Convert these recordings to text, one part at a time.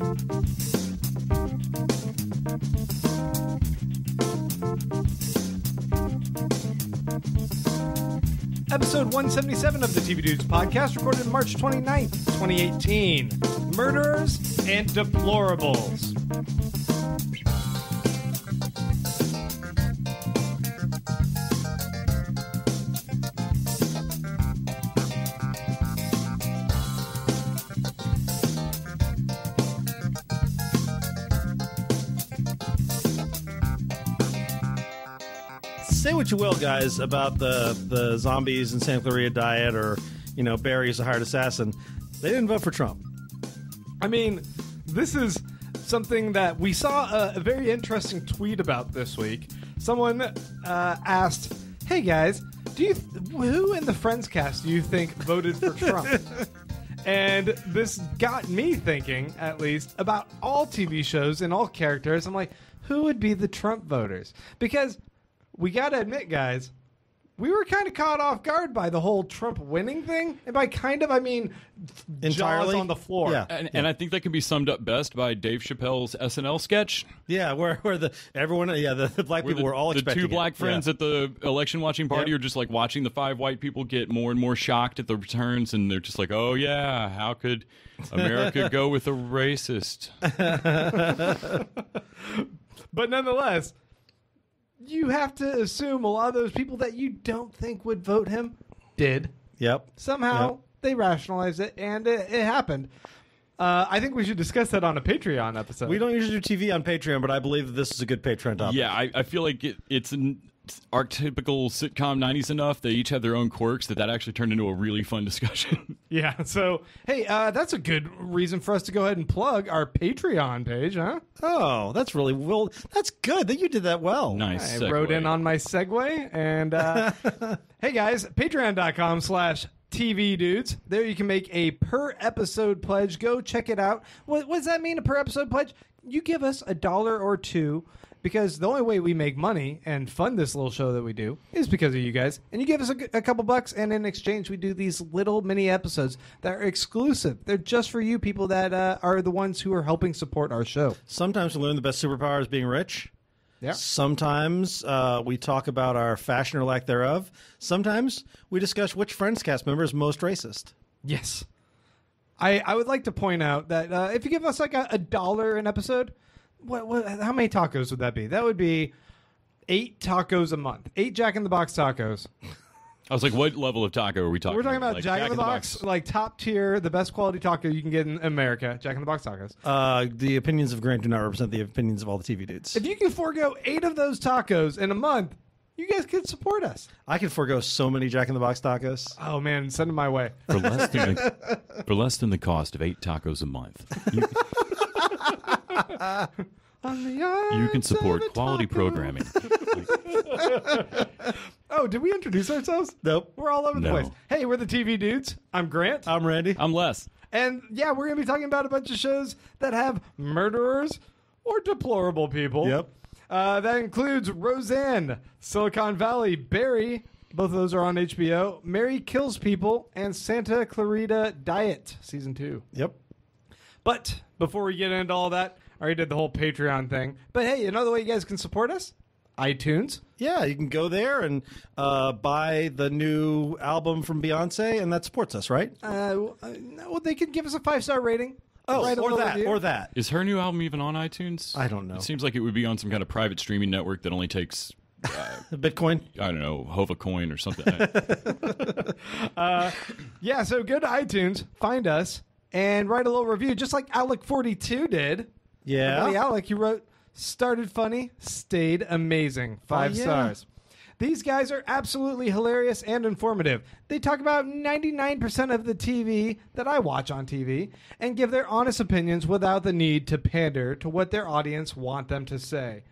Episode 177 of the TV Dudes podcast, recorded March 29th, 2018. Murderers and Deplorables. What you will, guys, about the the zombies and Santa Clarita Diet, or you know Barry's a hired assassin. They didn't vote for Trump. I mean, this is something that we saw a, a very interesting tweet about this week. Someone uh, asked, "Hey guys, do you th- who in the Friends cast do you think voted for Trump?" and this got me thinking, at least, about all TV shows and all characters. I'm like, who would be the Trump voters? Because we got to admit, guys, we were kind of caught off guard by the whole Trump winning thing, and by kind of, I mean, Entirely? jaws on the floor. Yeah. And, and I think that can be summed up best by Dave Chappelle's SNL sketch. Yeah, where where the everyone, yeah, the, the black Where people the, were all the two black it. friends Yeah. at the election watching party Yep. are just like watching the five white people get more and more shocked at the returns, and they're just like, "Oh yeah, how could America go with a racist?" But nonetheless, you have to assume a lot of those people that you don't think would vote him did. Yep. Somehow Yep. they rationalized it, and it, it happened. Uh, I think we should discuss that on a Patreon episode. We don't usually do TV on Patreon, but I believe that this is a good Patreon topic. Yeah, I, I feel like it, it's an archetypical sitcom '90s enough. They each have their own quirks that that actually turned into a really fun discussion. Yeah. So hey, uh, that's a good reason for us to go ahead and plug our Patreon page, huh? Oh, that's really well. That's good that you did that well. nice. I segue. wrote in on my segue. And uh, hey, guys, patreon.com slash TV dudes. There you can make a per episode pledge. Go check it out. What, what does that mean, a per episode pledge? You give us a dollar or two because the only way we make money and fund this little show that we do is because of you guys. And you give us a, a couple bucks, and in exchange, we do these little mini episodes that are exclusive. They're just for you people that uh, are the ones who are helping support our show. Sometimes we learn the best superpower is being rich. Yeah. Sometimes uh, we talk about our fashion or lack thereof. Sometimes we discuss which Friends cast member is most racist. Yes. I, I would like to point out that uh, if you give us like a, a dollar an episode, what, what how many tacos would that be? That would be eight tacos a month. Eight Jack in the Box tacos. I was like, "What level of taco are we talking?" We're talking about Like, Jack, in the Box, like top tier, the best quality taco you can get in America. Jack in the Box tacos. Uh, the opinions of Grant do not represent the opinions of all the TV dudes. If you can forego eight of those tacos in a month, you guys can support us. I could forego so many Jack in the Box tacos. Oh man, send them my way. for less than the, for less than the cost of eight tacos a month. You, On the you can support quality taco. programming. Oh, did we introduce ourselves? Nope. We're all over the No. place. Hey, we're the TV dudes. I'm Grant. I'm Randy. I'm Les. And yeah, we're going to be talking about a bunch of shows that have murderers or deplorable people. Yep. Uh, that includes Roseanne, Silicon Valley, Barry. Both of those are on HBO. Mary Kills People and Santa Clarita Diet, season two. Yep. But before we get into all that, I already did the whole Patreon thing. But hey, another way you guys can support us? iTunes. Yeah, you can go there and uh, buy the new album from Beyonce, and that supports us, right? Uh, uh, well, they can give us a five star rating. Oh, Write a or that, or that. Is her new album even on iTunes? I don't know. It seems like it would be on some kind of private streaming network that only takes, Bitcoin. I don't know, Hova Coin or something. Yeah, so go to iTunes, find us, and write a little review, just like Alec42 did. Yeah. Buddy Alec, you wrote, started funny, stayed amazing. Oh, Five Oh, yeah. stars. These guys are absolutely hilarious and informative. They talk about 99% of the TV that I watch on TV and give their honest opinions without the need to pander to what their audience want them to say.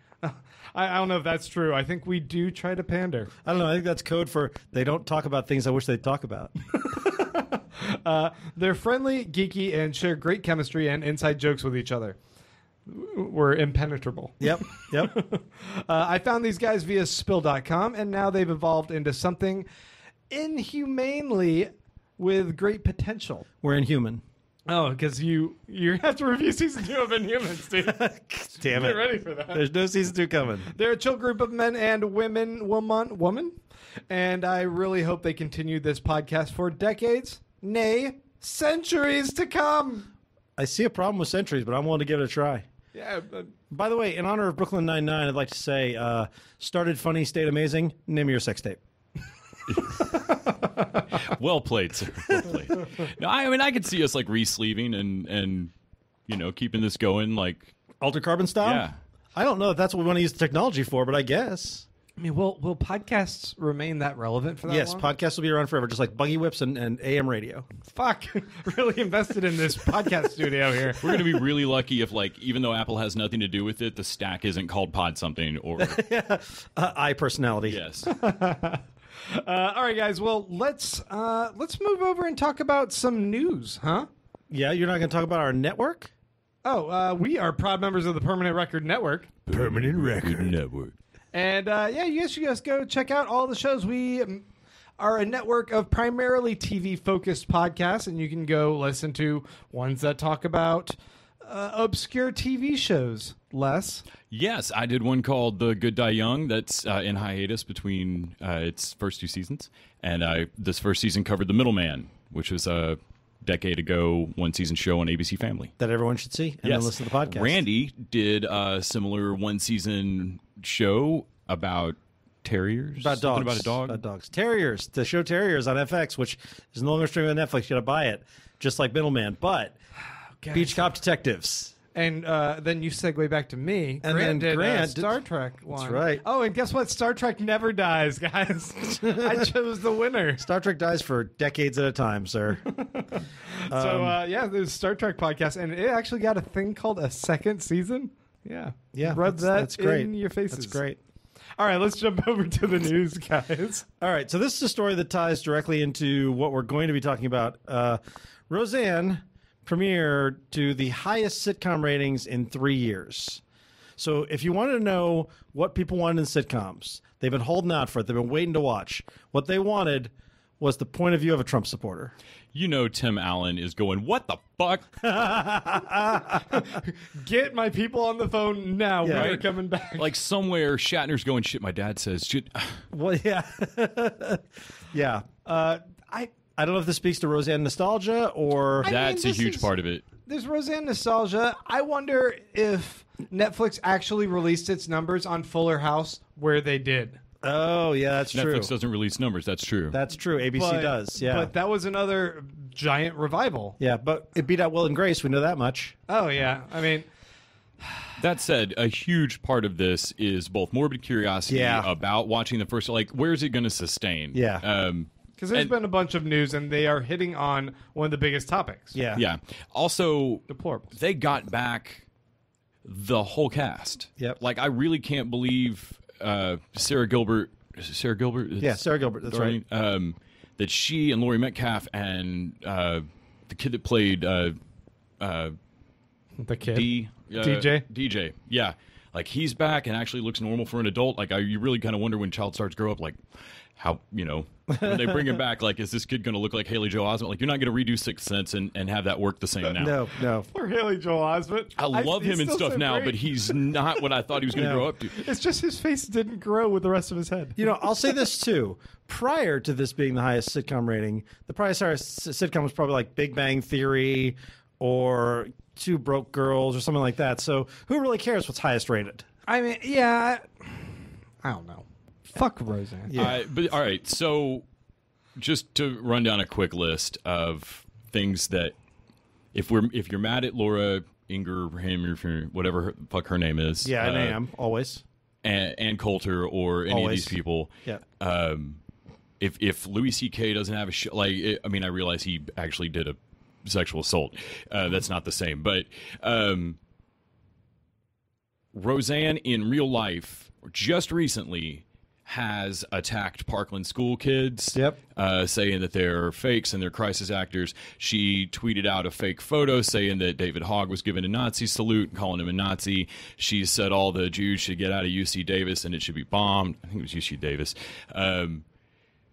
I, I don't know if that's true. I think we do try to pander. I don't know. I think that's code for they don't talk about things I wish they'd talk about. Uh, they're friendly, geeky, and share great chemistry and inside jokes with each other. We're impenetrable. yep. Yep. Uh, I found these guys via spill.com, and now they've evolved into something inhumanely with great potential. We're inhuman. Oh, because you you have to review season two of Inhumans, dude. Damn it! Get ready for that. There's no season two coming. They're a chill group of men and women, woman, woman, and I really hope they continue this podcast for decades, nay, centuries to come. I see a problem with centuries, but I'm willing to give it a try. Yeah, but By the way, in honor of Brooklyn Nine Nine, I'd like to say, uh, started funny, stayed amazing. Name your sex tape. Well played, sir. Well played. no, I mean I could see us like re-sleeving and and you know keeping this going. Like Alter carbon style. Yeah. I don't know if that's what we want to use the technology for, but I guess. I mean, will will podcasts remain that relevant for that yes, long? podcasts will be around forever, just like buggy whips and, and AM radio. Fuck, really invested in this podcast studio here. we're gonna be really lucky if like even though Apple has nothing to do with it, the stack isn't called Pod something or Uh, eye personality. yes. Uh, all right, guys. Well, let's uh, let's move over and talk about some news, huh? Yeah, you're not going to talk about our network? Oh, uh, we are proud members of the Permanent Record Network. Permanent record. Network. And uh, yeah, you guys should just go check out all the shows. We um, are a network of primarily TV focused podcasts, and you can go listen to ones that talk about uh, obscure TV shows. Less. Yes, I did one called The Good Die Young. That's uh, in hiatus between uh, its first two seasons, and I this first season covered The Middleman, which was a decade ago one season show on ABC Family. That everyone should see and then listen to the podcast. Randy did a similar one season show about terriers. About Something dogs. About a dog. About dogs. Terriers. The show Terriers on FX, which is no longer streaming on Netflix. You got to buy it, just like Middleman. But Beach Cop Detectives. And uh, then you segue back to me. And Grant then did Grant uh, did- Star Trek one. right. Oh, and guess what? Star Trek never dies, guys. I chose the winner. Star Trek dies for decades at a time, sir. so uh, yeah, there's Star Trek podcast, and it actually got a thing called a second season. Yeah, Yeah, rub that's, that that's great. in your faces. That's great. All right, let's jump over to the news, guys. All right, so this is a story that ties directly into what we're going to be talking about. Uh, Roseanne premiered to the highest sitcom ratings in three years. So if you wanted to know what people wanted in sitcoms, they've been holding out for it. They've been waiting to watch. What they wanted was the point of view of a Trump supporter. You know, Tim Allen is going. What the fuck? Get my people on the phone now. Yeah. We're Right. coming back. like somewhere, Shatner's going. Shit, my dad says. Shit. Well, yeah, yeah. uh, I I don't know if this speaks to Roseanne nostalgia or I- That's a huge is- part of it. there's Roseanne nostalgia. I wonder if Netflix actually released its numbers on Fuller House where they did. oh yeah, that's true. Netflix doesn't release numbers. That's true. That's true. ABC But- does. Yeah, but that was another giant revival. yeah. But it beat out Will and Grace. We know that much. Oh yeah, I mean, That said, a huge part of this is both morbid curiosity Yeah. about watching the first. Like, where is it going to sustain? Yeah. Um, because there's And- been a bunch of news and they are hitting on one of the biggest topics. Yeah, yeah. Also, deplorables. they got back the whole cast. Yep. Like, I really can't believe uh, Sara Gilbert. is it Sara Gilbert. Yeah, Sara Gilbert. That's right. Um, that she and Laurie Metcalf and uh, the kid that played uh, uh, The kid. D uh, DJ? DJ, yeah, like he's back and actually looks normal for an adult. Like I, you really kind of wonder when child stars grow up, like how you know when they bring him back. Like, is this kid going to look like Haley Joel Osment? Like, you're not going to redo Sixth Sense and, and have that work the same uh, now. No, no. Poor Haley Joel Osment. I love he's him and stuff so now, great. but he's not what I thought he was going to No. grow up to. it's just his face didn't grow with the rest of his head. You know, I'll say this too. Prior to this being the highest sitcom rating, the prior highest sitcom was probably like Big Bang Theory or Two Broke Girls or something like that. So who really cares what's highest rated? I mean, yeah, I, I don't know. Fuck Roseanne. Yeah. Uh, but all right, so just to run down a quick list of things that if we're if you're mad at Laura Ingraham or whatever her, fuck her name is, Yeah, and uh, I am always. and, and Coulter or any Always. of these people. Yeah. Um, if if Louis C.K. doesn't have a show, like it, I mean, I realize he actually did a sexual assault. Uh, that's not the same, but um, Roseanne in real life just recently has attacked Parkland school kids. Yep. Uh, saying that they're fakes and they're crisis actors. She tweeted out a fake photo saying that David Hogg was given a Nazi salute, and calling him a Nazi. She said all the Jews should get out of UC Davis and it should be bombed. I think it was UC Davis. Um,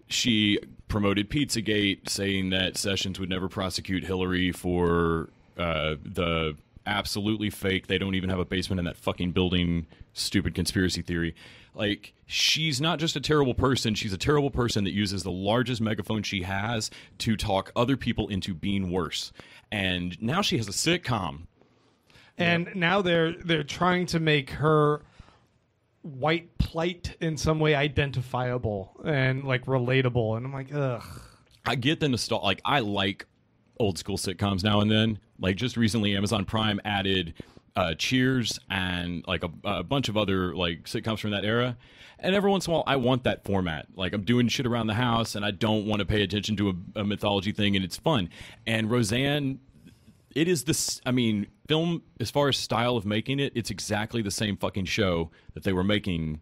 she promoted Pizzagate, saying that Sessions would never prosecute Hillary for uh, the absolutely fake. They don't even have a basement in that fucking building. Stupid conspiracy theory. Like she's not just a terrible person; she's a terrible person that uses the largest megaphone she has to talk other people into being worse. And now she has a sitcom. and now they're they're trying to make her white plight in some way identifiable and like relatable and i'm like ugh I get the nostalgia. Like I like old school sitcoms now and then. Like just recently, Amazon Prime added uh, Cheers and like a, a bunch of other like sitcoms from that era. And every once in a while, I want that format. Like I'm doing shit around the house, and I don't want to pay attention to a, a mythology thing, and it's fun. And Roseanne, it is this. I mean, film as far as style of making it, it's exactly the same fucking show that they were making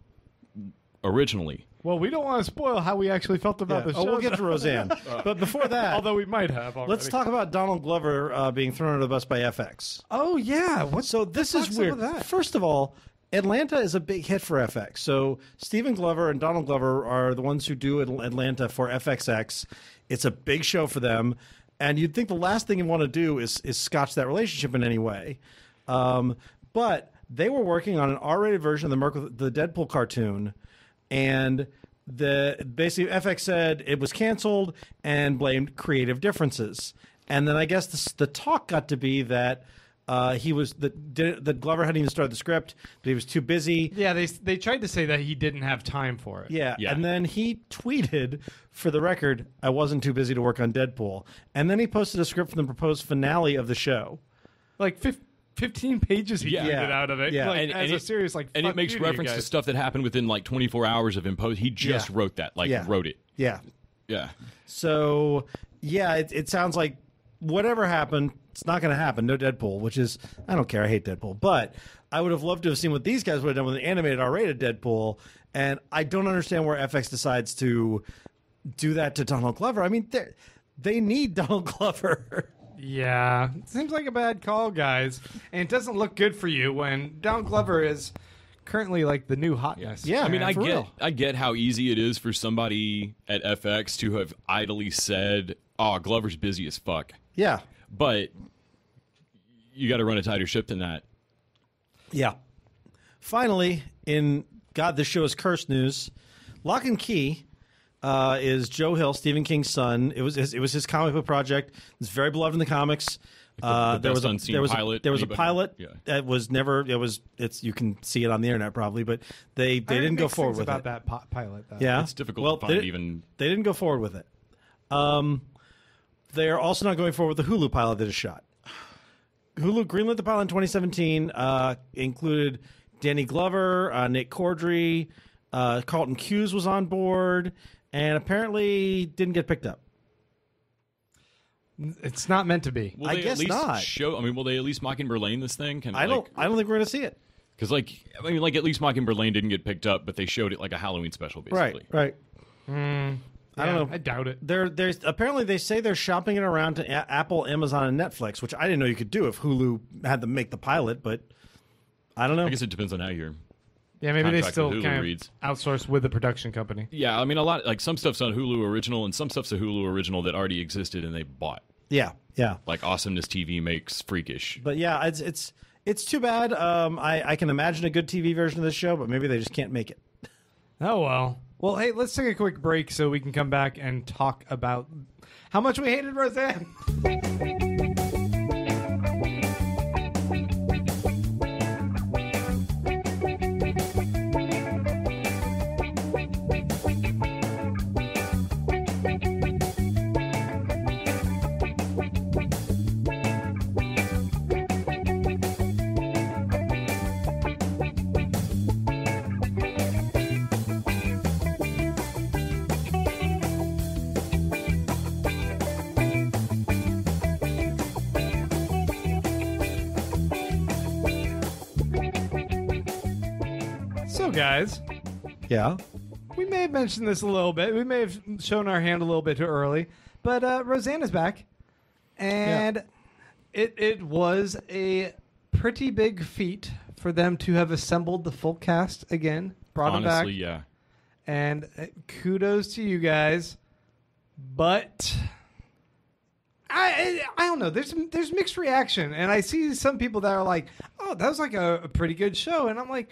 originally. Well we don't want to spoil how we actually felt about Yeah. the Oh, show we'll get to Roseanne. but before that, although we might have already. let's talk about Donald Glover uh, being thrown under the bus by FX. oh yeah what So this is weird. First of all, Atlanta is a big hit for FX. So Stephen Glover and Donald Glover are the ones who do Atlanta for FXX. It's a big show for them, and you'd think the last thing you want to do is is scotch that relationship in any way. Um, but they were working on an R-rated version of the Merc the Deadpool cartoon, and the basically FX said it was canceled and blamed creative differences. And then I guess the, the talk got to be that uh, he was that that Glover hadn't even started the script, but he was too busy. yeah they they tried to say that he didn't have time for it Yeah. Yeah. And then he tweeted, for the record, I wasn't too busy to work on Deadpool. And then he posted a script for the proposed finale of the show. like fif- 15 pages he Yeah. tweeted out of it Yeah. like, and, as and a it, serious like and it makes you to you reference to stuff that happened within like 24 hours of impose. He just Yeah. wrote that, like Yeah. wrote it. Yeah. Yeah, So yeah, it, it sounds like whatever happened, it's not going to happen. No Deadpool, which is I don't care. I hate Deadpool, but I would have loved to have seen what these guys would have done with an animated R-rated Deadpool. And I don't understand where FX decides to do that to Donald Glover. I mean, they they need Donald Glover. Yeah, seems like a bad call, guys, and it doesn't look good for you when Don Glover is currently like the new hotness. Yeah. I mean, I get real. I get how easy it is for somebody at FX to have idly said, "Oh, Glover's busy as fuck," yeah, but you got to run a tighter ship than that. yeah. Finally, in God, this show is cursed news. Locke and Key uh, is Joe Hill, Stephen King's son. It was his, it was his comic book project. It's very beloved in the comics. uh, the there was a, there was pilot A, there was a pilot yeah. that was never. It was. It's you can see it on the internet probably, but they they I didn't go forward things with about it. that pi- pilot. Though. Yeah, It's difficult well, to find they, even. They didn't go forward with it. Um, they are also not going forward with the Hulu pilot that is shot. Hulu greenlit the pilot in 2017. Uh, included Danny Glover, uh, Nick Cordry, uh, Carlton Cuse was on board, and apparently didn't get picked up. it's not meant to be. Will I they guess at least not. Show. I mean, will they at least Mockingbird Lane this thing? Can I don't. I don't think we're going to see it. because like I mean, like at least Mockingbird Lane didn't get picked up, but they showed it like a Halloween special, basically. Right. Right. I don't Yeah, know. I doubt it. They're there's apparently they say they're shopping it around to A- Apple, Amazon, and Netflix, which I didn't know you could do if Hulu had to make the pilot, but I don't know. I guess it depends on how you're. Yeah, maybe they still with Hulu kind of reads. outsource with the production company. Yeah, I mean, a lot like some stuff's on Hulu original, and some stuff's a Hulu original that already existed and they bought. yeah, yeah. Like Awesomeness TV makes Freakish. But yeah, it's it's it's too bad. Um, I I can imagine a good TV version of this show, but maybe they just can't make it. Oh well. Well, hey, let's take a quick break so we can come back and talk about how much we hated Roseanne. guys, Yeah. we may have mentioned this a little bit. We may have shown our hand a little bit too early, but uh, Roseanne is back, and it it was a pretty big feat for them to have assembled the full cast again, brought Honestly, them yeah. and uh, kudos to you guys. But I I I don't know. There's there's mixed reaction, and I see some people that are like, "Oh, that was like a, a pretty good show," and I'm like,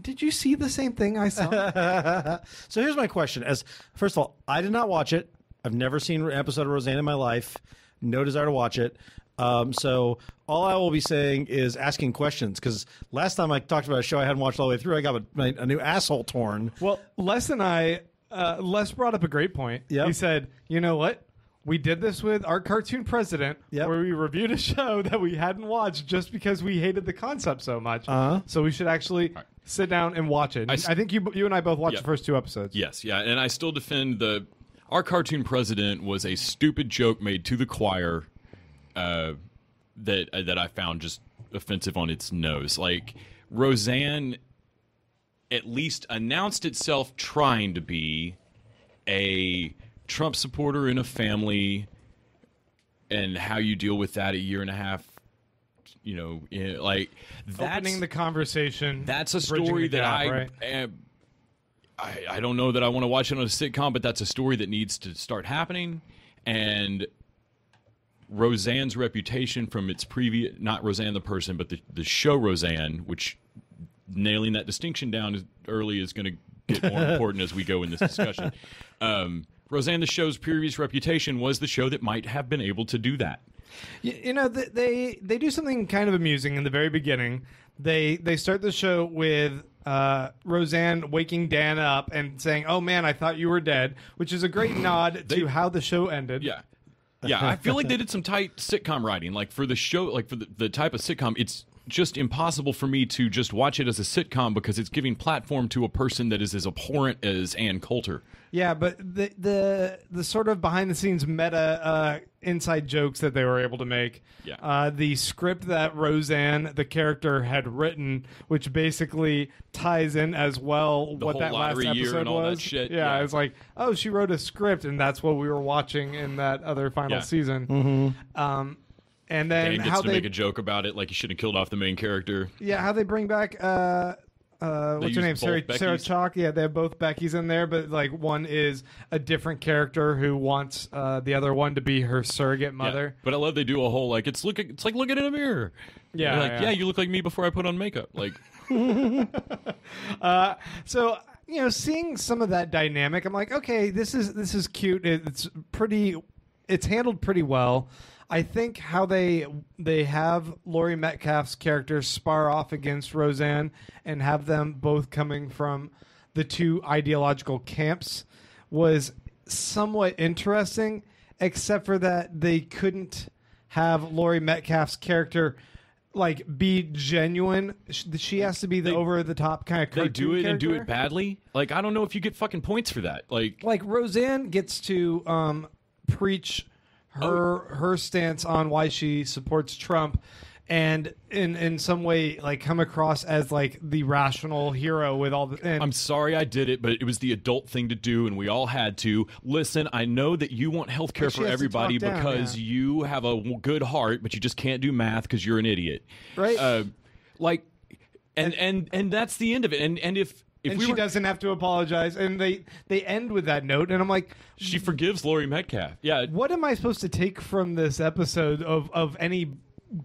"Did you see the same thing I saw?" so here's my question: As first of all, I did not watch it. I've never seen an episode of Roseanne in my life. No desire to watch it. Um, so all I will be saying is asking questions because last time I talked about a show I hadn't watched all the way through, I got a, a new asshole torn. well, Les and I, uh, Les brought up a great point. Yep. He said, "You know what?" We did this with our cartoon president, Yep. where we reviewed a show that we hadn't watched just because we hated the concept so much. Uh-huh. So we should actually sit down and watch it. I think you you and I both watched Yeah. the first two episodes. Yes, yeah, and I still defend the our cartoon president was a stupid joke made to the choir uh, that uh, that I found just offensive on its nose. Like Roseanne, at least announced itself trying to be a Trump supporter in a family, and how you deal with that a year and a half. You know, in, like that's Opening the conversation. that's a story that gap, I, right? am- I I don't know that I want to watch it on a sitcom, but that's a story that needs to start happening. And Roseanne's reputation from its previous not Roseanne the person, but the the show Roseanne, which nailing that distinction down early is going to get more important as we go in this discussion. Um, Roseanne the show's previous reputation was the show that might have been able to do that. Y- You know, th- they they do something kind of amusing in the very beginning. They they start the show with uh, Roseanne waking Dan up and saying, "Oh man, I thought you were dead," which is a great nod to how the show ended. Yeah. Yeah, I feel like they did some tight sitcom writing. Like for the show, like for the, the type of sitcom, it's just impossible for me to just watch it as a sitcom because it's giving platform to a person that is as abhorrent as Ann Coulter. Yeah, but the the the sort of behind the scenes meta uh, inside jokes that they were able to make. Yeah. Uh, the script that Roseanne, the character, had written, which basically ties in as well what whole that last lottery year episode and all that was. shit, Yeah, yeah. it's like, oh, she wrote a script, and that's what we were watching in that other final Yeah. season. Mm-hmm. Um, and then And gets how to they make a joke about it, like he should have killed off the main character. yeah, how they bring back uh uh what's her name? Sarah Sarah Chalk. Yeah, they have both Becky's in there, but like one is a different character who wants uh the other one to be her surrogate Yeah. mother. But I love they do a whole like it's look it's like looking in a mirror. Yeah, like yeah. yeah. you look like me before I put on makeup. Like So you know, seeing some of that dynamic, I'm like, okay, this is this is cute. It's pretty. It's handled pretty well. I think how they they have Laurie Metcalf's character spar off against Roseanne and have them both coming from the two ideological camps was somewhat interesting, except for that they couldn't have Laurie Metcalf's character like be genuine. She has to be the over the top kind of they do it and do it badly. Like I don't know if you get fucking points for that. Like Like Roseanne gets to um, preach her her stance on why she supports Trump, and in in some way like come across as like the rational hero with all the. And, I'm sorry I did it, but it was the adult thing to do, and we all had to. Listen, I know that you want health care But she for has to everybody talk down, because yeah. you have a w- good heart, but you just can't do math because you're an idiot. Right. Uh, like, and, and and that's the end of it. And and if if and we she were, doesn't have to apologize, and they they end with that note, and I'm like, she forgives Laurie Metcalf. Yeah. what am I supposed to take from this episode of of any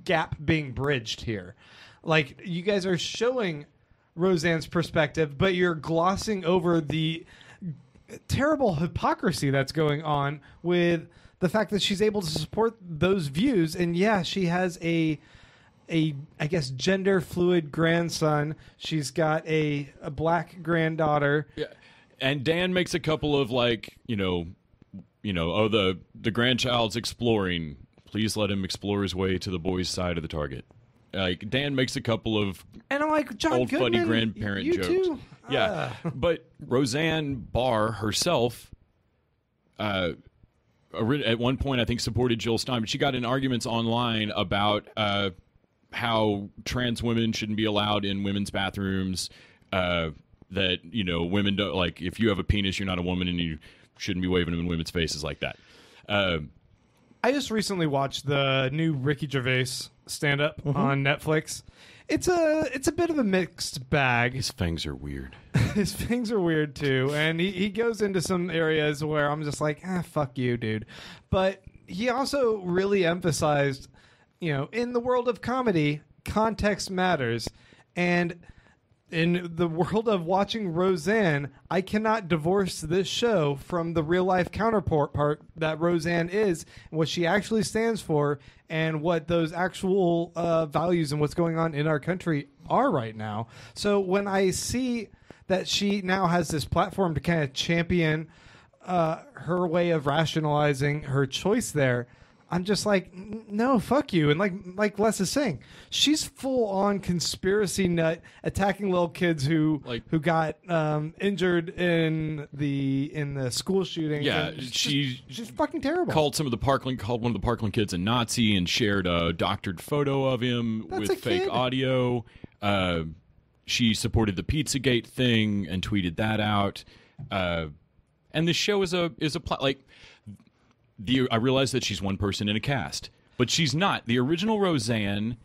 gap being bridged here? Like you guys are showing Roseanne's perspective, but you're glossing over the terrible hypocrisy that's going on with the fact that she's able to support those views and yeah, she has a a I guess gender fluid grandson. She's got a a black granddaughter. Yeah. And Dan makes a couple of like, you know, you know, oh the the grandchild's exploring. Please let him explore his way to the boys' side of the target. Like Dan makes a couple of And I'm like, John old Goodman, funny grandparent jokes. Too? Yeah, but Roseanne Barr herself, uh, at one point I think supported Jill Stein, but she got in arguments online about uh, how trans women shouldn't be allowed in women's bathrooms. Uh, that you know, women don't like if you have a penis, you're not a woman, and you shouldn't be waving them in women's faces like that. Uh, I just recently watched the new Ricky Gervais stand up on Netflix. It's a it's a bit of a mixed bag. His fangs are weird. His fangs are weird too, and he, he goes into some areas where I'm just like, ah, fuck you, dude. But he also really emphasized, you know, in the world of comedy, context matters, and in the world of watching Roseanne, I cannot divorce this show from the real life counterpart part that Roseanne is, what she actually stands for, and what those actual uh, values and what's going on in our country are right now. So when I see that she now has this platform to kind of champion uh, her way of rationalizing her choice there. I'm just like, no, fuck you. And like, like Les is saying, she's full on conspiracy nut attacking little kids who Like- who got um, injured in the in the school shooting. Yeah, And she- just, she's fucking terrible. Called some of the Parkland called one of the Parkland kids a Nazi and shared a doctored photo of him That's with fake kid. audio. Uh, she supported the Pizzagate thing and tweeted that out. Uh, and this show is a is a plot like the I realize that she's one person in a cast, but she's not. The original Roseanne,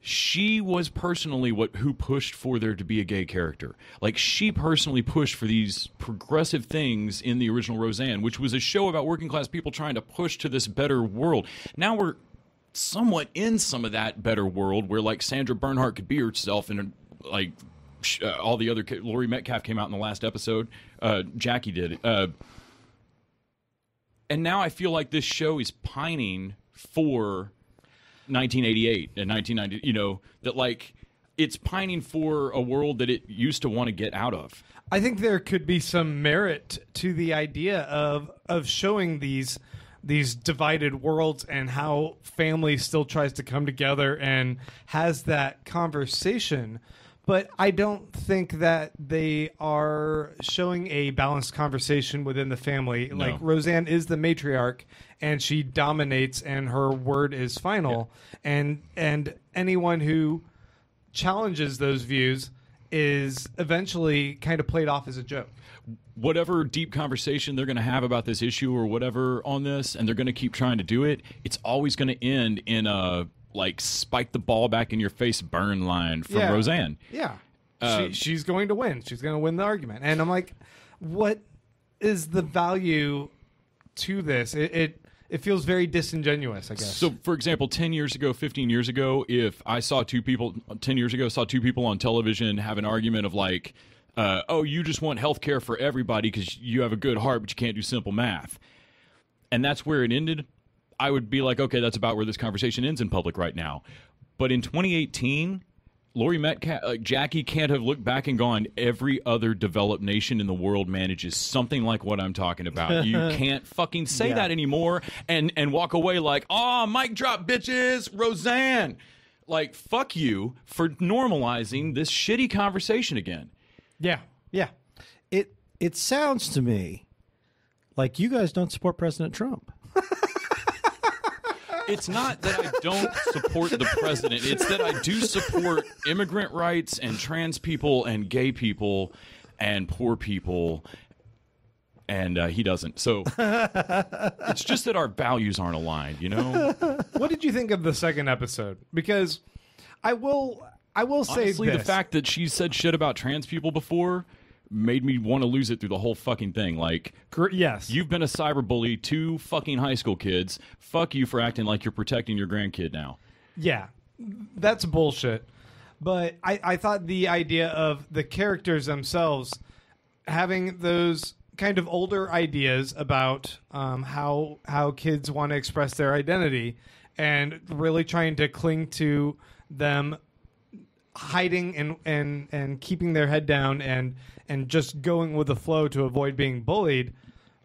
she was personally what who pushed for there to be a gay character. Like she personally pushed for these progressive things in the original Roseanne, which was a show about working class people trying to push to this better world. Now we're somewhat in some of that better world where like Sandra Bernhard could be herself and like uh, all the other Laurie Metcalf came out in the last episode. Uh, Jackie did. Uh, and now I feel like this show is pining for 1988 and 1990. You know that like it's pining for a world that it used to want to get out of. I think there could be some merit to the idea of of showing these these divided worlds and how family still tries to come together and has that conversation. But I don't think that they are showing a balanced conversation within the family. Like Roseanne is the matriarch and she dominates and her word is final. And and anyone who challenges those views is eventually kind of played off as a joke. whatever deep conversation they're going to have about this issue or whatever on this, and they're going to keep trying to do it, it's always going to end in a like spike the ball back in your face burn line from Yeah. Roseanne. Yeah. She, she's going to win. She's going to win the argument. And I'm like, what is the value to this? It it, it feels very disingenuous, I guess. So, for example, 10 years ago, 15 years ago, if I saw two people, 10 years ago, saw two people on television have an argument of like, uh, oh, you just want health care for everybody because you have a good heart, but you can't do simple math. And that's where it ended. I would be like, okay, that's about where this conversation ends in public right now. But in 2018, Laurie Metcalf, uh, Jackie can't have looked back and gone, every other developed nation in the world manages something like what I'm talking about. You can't fucking say Yeah. that anymore and, and walk away like, oh, mic drop, bitches, Roseanne. Like, fuck you for normalizing this shitty conversation again. yeah. Yeah. It it sounds to me like you guys don't support President Trump. It's not that I don't support the president. It's that I do support immigrant rights and trans people and gay people and poor people. And uh, he doesn't. So it's just that our values aren't aligned, you know? What did you think of the second episode? Because I will I will say Honestly, the fact that she said shit about trans people before made me want to lose it through the whole fucking thing. Like, yes. you've been a cyberbully to fucking high school kids. Fuck you for acting like you're protecting your grandkid now. Yeah, that's bullshit. But I, I thought the idea of the characters themselves having those kind of older ideas about um, how how kids want to express their identity and really trying to cling to them hiding and, and, and keeping their head down and and just going with the flow to avoid being bullied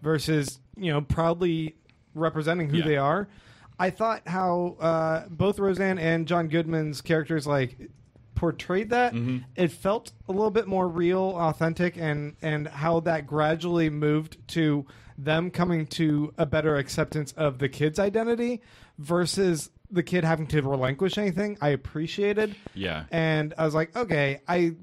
versus you know proudly representing who Yeah. they are. I thought how uh, both Roseanne and John Goodman's characters like portrayed that. It felt a little bit more real, authentic, and and how that gradually moved to them coming to a better acceptance of the kid's identity versus the kid having to relinquish anything. I appreciated. Yeah. And I was like, okay, I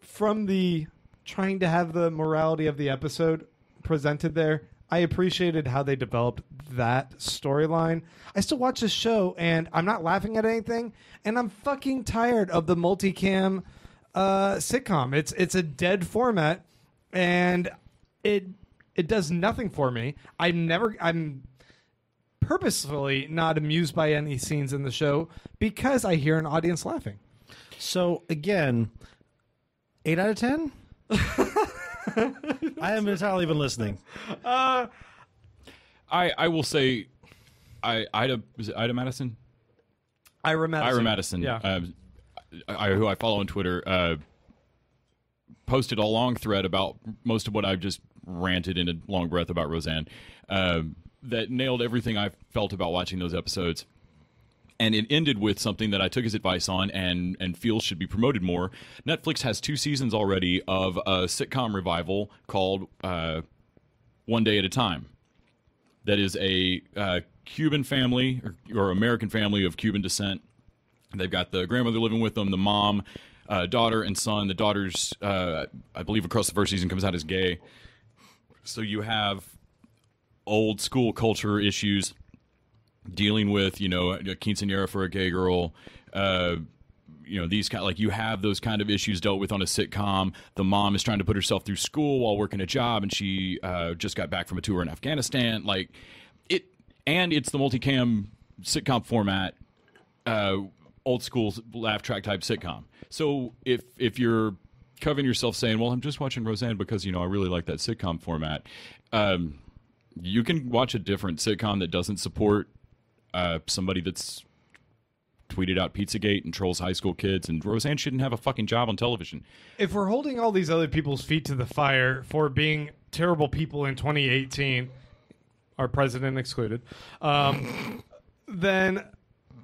from the trying to have the morality of the episode presented there, I appreciated how they developed that storyline. I still watch this show and I'm not laughing at anything, and I'm fucking tired of the multicam uh, sitcom. It's it's a dead format, and it it does nothing for me. I'm never I'm purposefully not amused by any scenes in the show because I hear an audience laughing. So again, eight out of ten. I haven't entirely been listening. I I will say, I Ida was it Ida Madison. Ira Madison. Ira Madison, Yeah. um, I, who I follow on Twitter, uh, posted a long thread about most of what I've just ranted in a long breath about Roseanne. Um, that nailed everything I felt about watching those episodes. And it ended with something that I took his advice on and and feel should be promoted more. Netflix has two seasons already of a sitcom revival called uh, One Day at a Time that is a uh, Cuban family or, or American family of Cuban descent. They've got the grandmother living with them, the mom, uh, daughter, and son. The daughter's, uh, I believe, across the first season comes out as gay. So you have old school culture issues dealing with, you know, a quinceanera for a gay girl. Uh, you know these kind like you have those kind of issues dealt with on a sitcom. The mom is trying to put herself through school while working a job, and she uh, just got back from a tour in Afghanistan. Like it, and it's the multicam sitcom format, uh, old school laugh track type sitcom. So if if you're covering yourself saying, "Well, I'm just watching Roseanne because you know I really like that sitcom format," um, you can watch a different sitcom that doesn't support uh, somebody that's tweeted out Pizzagate and trolls high school kids, and Roseanne shouldn't have a fucking job on television. If we're holding all these other people's feet to the fire for being terrible people in 2018, our president excluded, um, then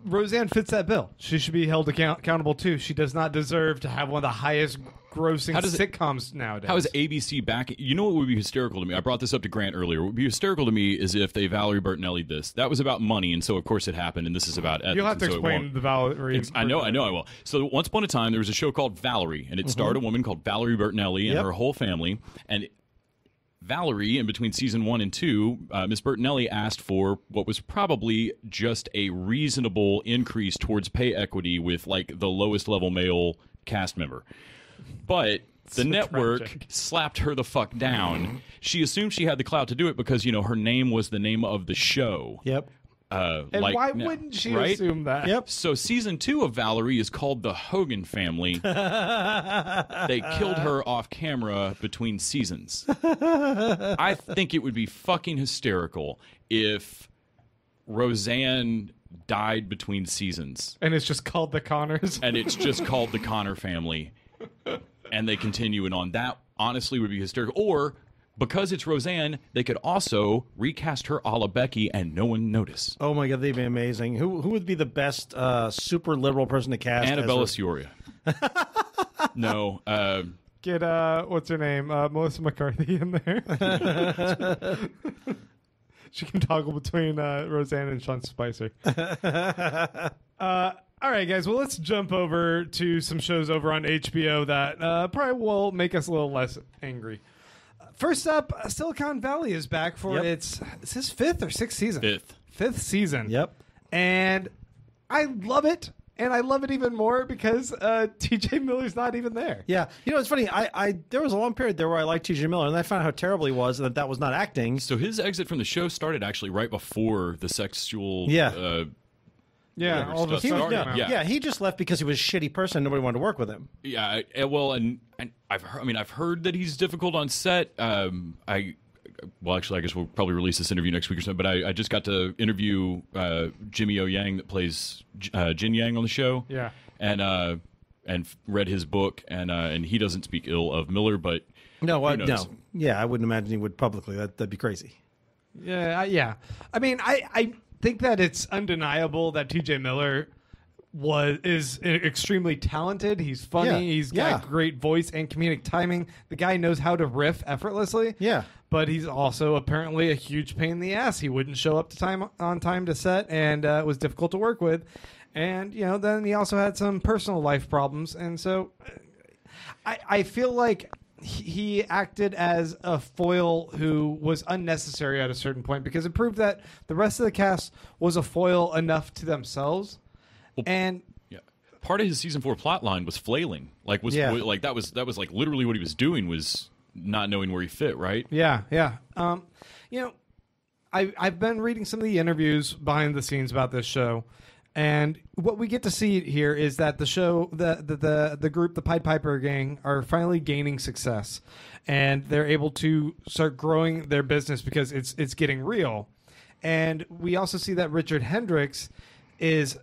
Roseanne fits that bill. She should be held account- accountable too. She does not deserve to have one of the highest grossing How does it- sitcoms nowadays. How is ABC back? You know what would be hysterical to me? I brought this up to Grant earlier. What would be hysterical to me is if they Valerie Bertinelli this. That was about money, and so of course it happened. And this is about ethics. You'll have to so explain the Valerie. It's- I know, I know, I will. So once upon a time, there was a show called Valerie, and it starred a woman called Valerie Bertinelli and Yep. her whole family. And Valerie, in between season one and two, uh, Miss Bertinelli asked for what was probably just a reasonable increase towards pay equity with like the lowest level male cast member. But the network tragic. slapped her the fuck down. She assumed she had the clout to do it because you know her name was the name of the show. Yep. Uh, And like, why wouldn't she right? assume that? Yep. So season two of Valerie is called the Hogan Family. they killed her off camera between seasons. I think it would be fucking hysterical if Roseanne died between seasons And it's just called the Connors. and it's just called the Connor Family, and they continue it on. That honestly would be hysterical. Or because it's Roseanne, they could also recast her a la Becky and no one notice. Oh my god, they'd be amazing. Who who would be the best uh, super liberal person to cast? as Annabella her- Sciorra. no, uh, Get uh, what's her name? Uh, Melissa McCarthy in there. she can toggle between uh, Roseanne and Sean Spicer. uh, all right, guys. Well, let's jump over to some shows over on HBO that uh, probably will make us a little less angry. First up, uh, Silicon Valley is back for Yep. its is this fifth or sixth season? fifth. Fifth season. Yep. And I love it, and I love it even more because uh, T.J. Miller's not even there. Yeah, you know it's funny. I, I there was a long period there where I liked T.J. Miller, and I found out how terrible he was, and that that was not acting. So his exit from the show started actually right before the sexual. Yeah. Uh, Yeah, all of a He was, sudden. yeah, Yeah. yeah, he just left because he was a shitty person. Nobody wanted to work with him. yeah. I- Well, and, and I've heard, I mean I've heard that he's difficult on set. Um, I well actually I guess we'll probably release this interview next week or something. But I, I just got to interview uh, Jimmy O Yang that plays uh, Jian-Yang on the show. Yeah. And uh, and read his book and uh, and he doesn't speak ill of Miller, but No, who knows? no, yeah, I wouldn't imagine he would publicly. That that'd be crazy. Yeah, I- yeah. I mean, I I think that it's undeniable that T.J. Miller was is extremely talented. He's funny. Yeah, He's got yeah. great voice and comedic timing. The guy knows how to riff effortlessly. Yeah. But he's also apparently a huge pain in the ass. He wouldn't show up to time on time to set, and uh, was difficult to work with. And you know, then he also had some personal life problems, and so I, I feel like he acted as a foil who was unnecessary at a certain point because it proved that the rest of the cast was a foil enough to themselves. and Yeah. Part of his season four plot line was flailing. Like was Yeah. like that was that was like literally what he was doing was not knowing where he fit, right? Yeah, yeah. Um, you know, I I've been reading some of the interviews behind the scenes about this show, and what we get to see here is that the show, the the the, the group, the Pied Piper gang, are finally gaining success, and they're able to start growing their business because it's it's getting real, and we also see that Richard Hendricks is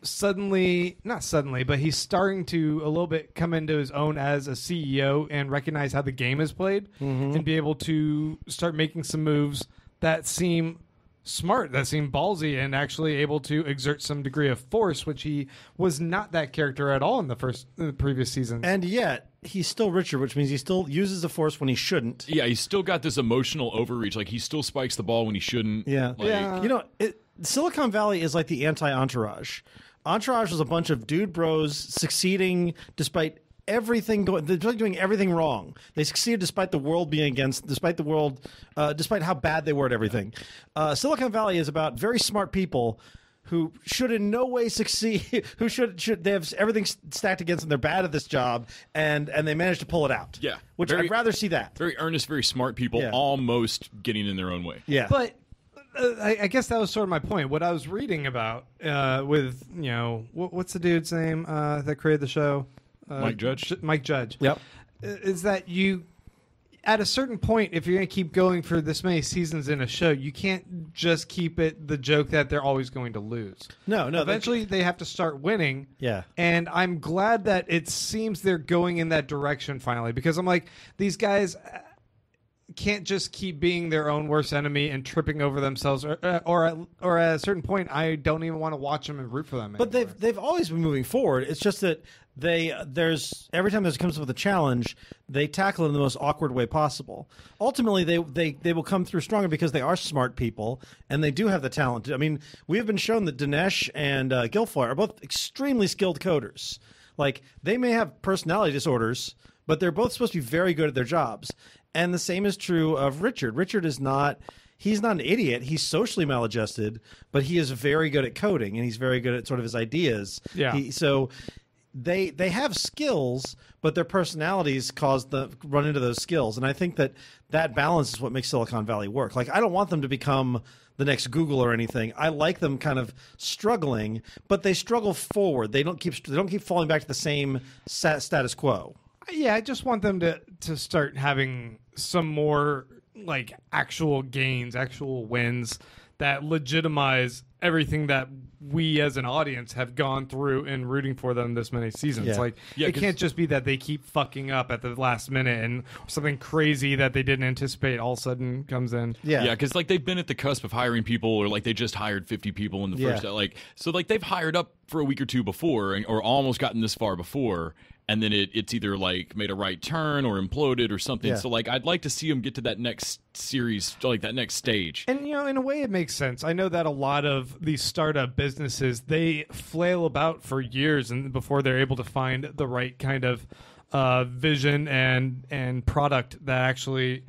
suddenly not suddenly but he's starting to a little bit come into his own as a ceo and recognize how the game is played mm-hmm. and be able to start making some moves that seem smart that seemed ballsy and actually able to exert some degree of force which he was not that character at all in the first in the previous season. And yet he's still Richard, which means he still uses the Force when he shouldn't. Yeah, he's still got this emotional overreach. Like he still spikes the ball when he shouldn't. Yeah. Like, Yeah. You know, it, Silicon Valley is like the anti Entourage. Entourage was a bunch of dude bros succeeding despite everything going. They're doing everything wrong. They succeeded despite the world being against, despite the world, uh, despite how bad they were at everything. Uh, Silicon Valley is about very smart people. Who should in no way succeed? Who should should they have everything stacked against them? They're bad at this job, and and they managed to pull it out. Yeah. which Very- I'd rather see that. Very earnest, very smart people, Yeah. almost getting in their own way. Yeah, But uh, I, I guess that was sort of my point. What I was reading about uh, with you know what, what's the dude's name uh, that created the show? Uh, Mike Judge? J- Mike Judge. Yep. Uh, Is that you? At a certain point, if you're going to keep going for this many seasons in a show, you can't just keep it the joke that they're always going to lose. no, no. Eventually, they have to start winning. Yeah. And I'm glad that it seems they're going in that direction finally because I'm like, these guys can't just keep being their own worst enemy and tripping over themselves, or uh, or at, or at a certain point, I don't even want to watch them and root for them. But anymore. they've they've always been moving forward. It's just that they there's every time there comes up with a challenge, they tackle it in the most awkward way possible. Ultimately, they they they will come through stronger because they are smart people and they do have the talent. I mean, we have been shown that Dinesh and uh, Gilfoyle are both extremely skilled coders. Like they may have personality disorders, but they're both supposed to be very good at their jobs. And the same is true of Richard. Richard is not he's not an idiot. He's socially maladjusted, but he is very good at coding and he's very good at sort of his ideas. Yeah. He, so they they have skills, but their personalities cause the run into those skills. And I think that that balance is what makes Silicon Valley work. Like I don't want them to become the next Google or anything. I like them kind of struggling, but they struggle forward. They don't keep they don't keep falling back to the same status quo. Yeah, I just want them to to start having some more like actual gains, actual wins that legitimize everything that we as an audience have gone through in rooting for them this many seasons. Yeah. Like Yeah, it 'cause- can't just be that they keep fucking up at the last minute and something crazy that they didn't anticipate all of a sudden comes in. Yeah. Yeah, because like they've been at the cusp of hiring people, or like they just hired fifty people in the first. Yeah. Like so, like they've hired up for a week or two before, and, or almost gotten this far before, and then it, it's either like made a right turn or imploded or something. Yeah. So like I'd like to see them get to that next series, like that next stage. And you know, in a way, it makes sense. I know that a lot of these startup businesses they flail about for years and before they're able to find the right kind of uh, vision and and product that actually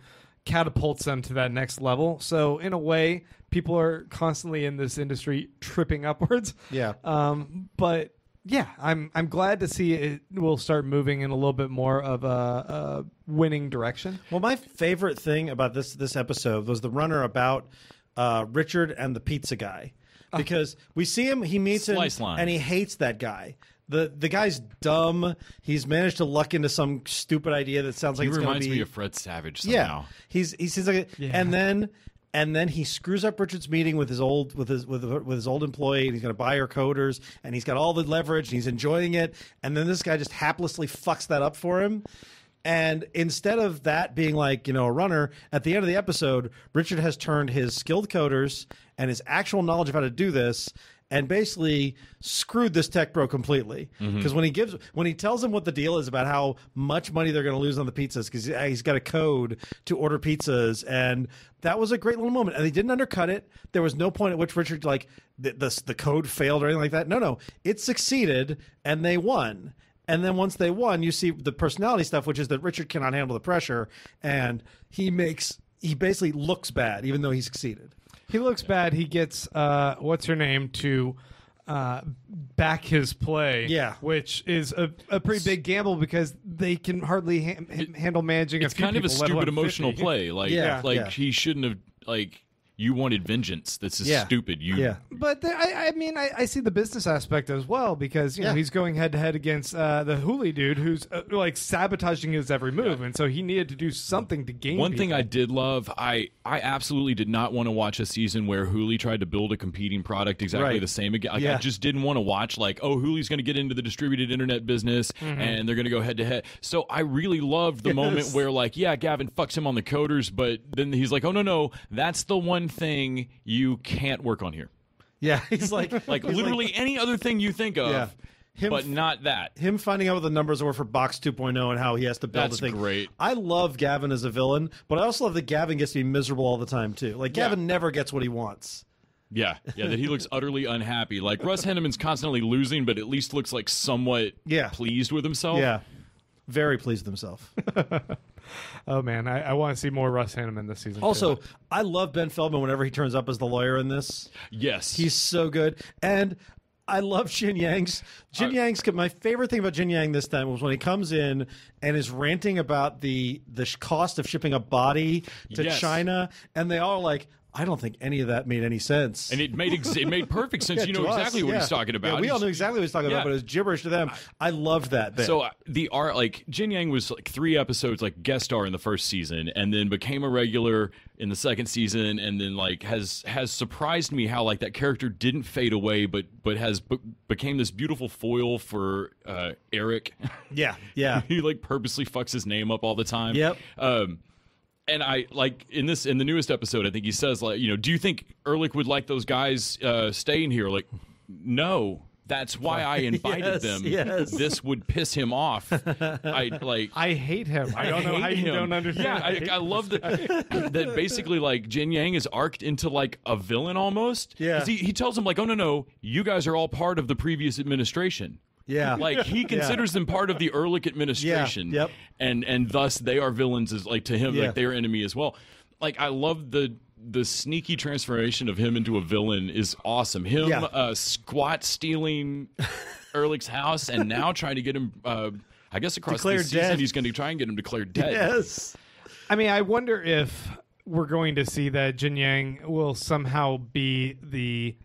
catapults them to that next level. So in a way, people are constantly in this industry tripping upwards. Yeah. Um, but yeah, I'm I'm glad to see it will start moving in a little bit more of a, a winning direction. Well, my favorite thing about this this episode was the runner about uh, Richard and the pizza guy, because we see him, he meets him, line. and he hates that guy. the The guy's dumb. He's managed to luck into some stupid idea that sounds like He it's going reminds to be me of Fred Savage yeah. somehow. He's he seems like, a, and then and then he screws up Richard's meeting with his old with his with with his old employee, and he's going to buy her coders, and he's got all the leverage, and he's enjoying it, and then this guy just haplessly fucks that up for him. And instead of that being like, you know, a runner, at the end of the episode, Richard has turned his skilled coders and his actual knowledge of how to do this and basically screwed this tech bro completely. Mm-hmm. Because when he gives, when he tells him what the deal is about how much money they're going to lose on the pizzas, because he's got a code to order pizzas, and that was a great little moment. And they didn't undercut it. There was no point at which Richard like the the, the code failed or anything like that. No, no, it succeeded, and they won. And then once they won, you see the personality stuff, which is that Richard cannot handle the pressure, and he makes he basically looks bad, even though he succeeded. He looks bad. He gets uh, what's her name to uh, back his play. Yeah. which is a, a pretty big gamble because they can hardly ha- handle managing. It's a few kind of a people, let stupid emotional 50. play. Like, Yeah, like yeah. he shouldn't have like. You wanted vengeance. This is Yeah. stupid. You Yeah. But there, I, I mean, I, I see the business aspect as well because you know he's going head to head against uh, the Hooli dude who's uh, like sabotaging his every move, and so he needed to do something to gain. One thing. I did love, I I absolutely did not want to watch a season where Hooli tried to build a competing product exactly Right. the same again. Like, Yeah. I just didn't want to watch like, oh, Hooli's going to get into the distributed internet business Mm-hmm. and they're going to go head to head. So I really loved the moment where like, yeah, Gavin fucks him on the coders, but then he's like, oh no no, that's the one thing you can't work on here. Yeah, he's like Like he's literally any other thing you think of, Yeah. Him but not that. him finding out what the numbers were for Box 2.0 and how he has to build That's the thing. great. I love Gavin as a villain, but I also love that Gavin gets to be miserable all the time too. Like Gavin never gets what he wants. Yeah, yeah, that he looks utterly unhappy. Like Russ Hanneman's constantly losing, but at least looks like somewhat Yeah. pleased with himself. Yeah, very pleased with himself. Oh man, I, I want to see more Russ Hanneman this season. also, too. I love Ben Feldman whenever he turns up as the lawyer in this. Yes, He's so good. And I love Jian-Yang's. Jin Yang's my favorite thing about Jian-Yang this time was when he comes in and is ranting about the the cost of shipping a body to Yes. China, and they all are like, I don't think any of that made any sense. and it made ex- it made perfect sense. Yeah, you know us, exactly what yeah. he's talking about. Yeah, we all knew exactly what he's talking about, but it was gibberish to them. I love that. Bit. So uh, the art, like Jian-Yang, was like three episodes, like guest star in the first season, and then became a regular in the second season, and then like has has surprised me how like that character didn't fade away, but but has be- became this beautiful foil for uh, Eric. yeah, yeah, he like purposely fucks his name up all the time. Yep. Um, and I like in this in the newest episode, I think he says like, you know, do you think Erlich would like those guys uh, staying here? Like, no. That's why I invited Yes, them. yes. This would piss him off. I like. I hate him. I don't know hate how you him. don't understand. Yeah, I, hate I love guy. that. that basically, like Jian-Yang is arced into like a villain almost. Yeah. 'Cause He, he tells him like, "Oh no, no, you guys are all part of the previous administration." Yeah. Like he considers them part of the Erlich administration. yep. And and thus they are villains as like to him, Yeah. like their enemy as well. Like I love the the sneaky transformation of him into a villain is awesome. Him Yeah. uh, squat stealing Erlich's house and now trying to get him uh, I guess across Declared the season dead. he's going to try and get him declared dead. yes. I mean, I wonder if we're going to see that Jian-Yang will somehow be the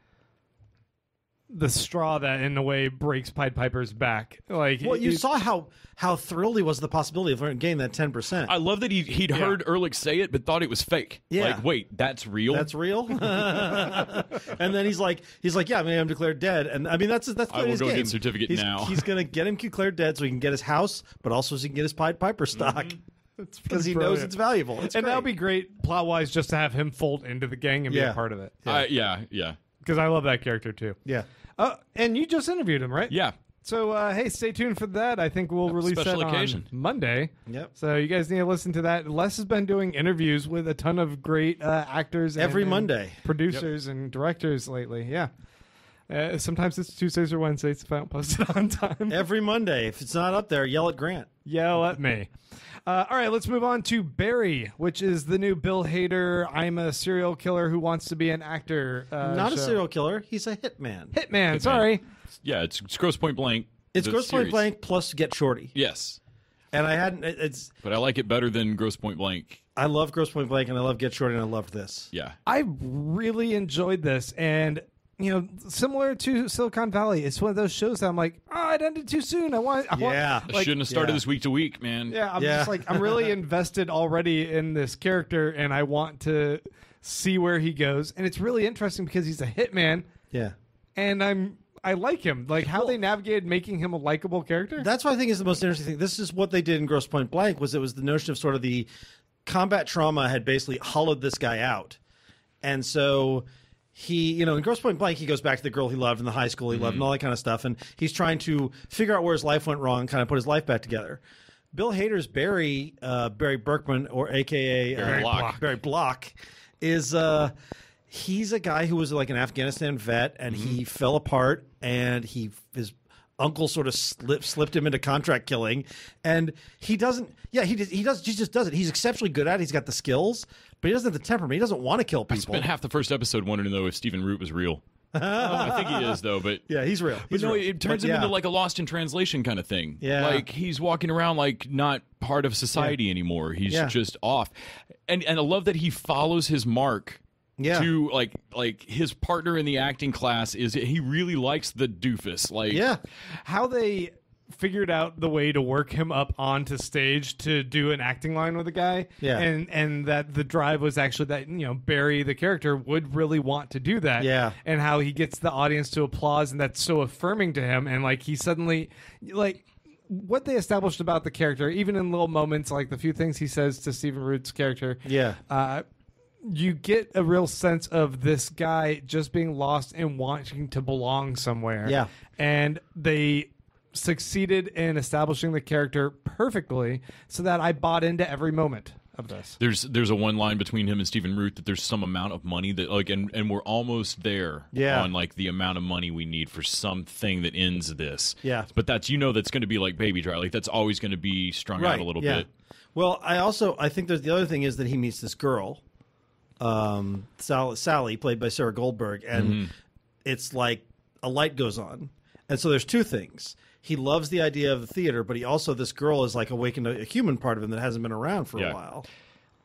the straw that, in a way, breaks Pied Piper's back. Like, Well, you he- saw how how thrilled he was the possibility of getting that ten percent. I love that he he'd heard Erlich say it but thought it was fake. Yeah. Like, wait, that's real? That's real. and then he's like, he's like, yeah, I mean, I'm declared dead. And I mean, that's that's I will his go get game. certificate he's, now. He's gonna get him declared dead so he can get his house, but also so he can get his Pied Piper mm-hmm. stock because he knows it's valuable. It's and great. that would be great plot wise just to have him fold into the gang and be a part of it. I- yeah, yeah. Because I love that character too. yeah. Uh, and you just interviewed him, right? Yeah. So uh, hey, stay tuned for that. I think we'll release special that occasion. on Monday. Yep. So you guys need to listen to that. Les has been doing interviews with a ton of great uh, actors and- Every and Monday. producers and directors lately. Yeah. Uh, sometimes it's Tuesdays or Wednesdays if I don't post it on time. Every Monday, if it's not up there, yell at Grant. Yell at me. Uh, all right, let's move on to Barry, which is the new Bill Hader. I'm a serial killer who wants to be an actor. Uh, not a serial killer. He's a hitman. hitman. Sorry. Yeah, it's, it's Grosse Pointe Blank. It's the Grosse Pointe. Blank plus Get Shorty. Yes, And I hadn't. It's. but I like it better than Grosse Pointe Blank. I love Grosse Pointe Blank and I love Get Shorty and I loved this. Yeah, I really enjoyed this, and you know, similar to Silicon Valley, it's one of those shows that I'm like, oh, it ended too soon. I want, I want- Yeah. I like, shouldn't have started yeah. this week to week, man. yeah. I'm Yeah. just like, I'm really invested already in this character, and I want to see where he goes. And it's really interesting because he's a hitman, Yeah. and I'm. I like him, like how Well- they navigated making him a likable character. That's what I think is the most interesting thing. This is what they did in Grosse Pointe Blank was it was the notion of sort of the combat trauma had basically hollowed this guy out. And so he, you know, in Grosse Pointe Blank, he goes back to the girl he loved in the high school he loved and all that kind of stuff. And he's trying to figure out where his life went wrong, and kind of put his life back together. Bill Hader's Barry, uh, Barry Berkman, or AKA Barry uh, Block. Barry Block, is uh, he's a guy who was like an Afghanistan vet, and he fell apart, and he is uncle sort of slipped slipped him into contract killing, and he doesn't. Yeah, he does, he does. He just does it. He's exceptionally good at. it. He's got the skills, but he doesn't have the temperament. He doesn't want to kill people. Spent half the first episode wondering though if Stephen Root was real. I think he is though, but yeah, he's real. But He's no, real. it turns But him yeah. into like a lost in translation kind of thing. Yeah. like he's walking around like not part of society anymore. He's Yeah. just off, and and I love that he follows his mark. Yeah. To like like his partner in the acting class is he really likes the doofus. Like yeah. How they figured out the way to work him up onto stage to do an acting line with a guy. Yeah. And and that the drive was actually that, you know, Barry the character would really want to do that. Yeah. And how he gets the audience to applause and that's so affirming to him and like he suddenly like what they established about the character, even in little moments like the few things he says to Stephen Root's character. Yeah. Uh you get a real sense of this guy just being lost and wanting to belong somewhere. Yeah. And they succeeded in establishing the character perfectly so that I bought into every moment of this. There's there's a one line between him and Stephen Root that there's some amount of money that like and, and we're almost there Yeah. on like the amount of money we need for something that ends this. Yeah. But that's you know that's going to be like baby dry. Like that's always going to be strung out a little yeah. bit. Well, I also I think there's the other thing is that he meets this girl, um, Sal, Sally, played by Sarah Goldberg, and Mm-hmm. it's like a light goes on, and so there's two things. He loves the idea of the theater, but he also this girl is like awakened a, a human part of him that hasn't been around for Yeah. a while.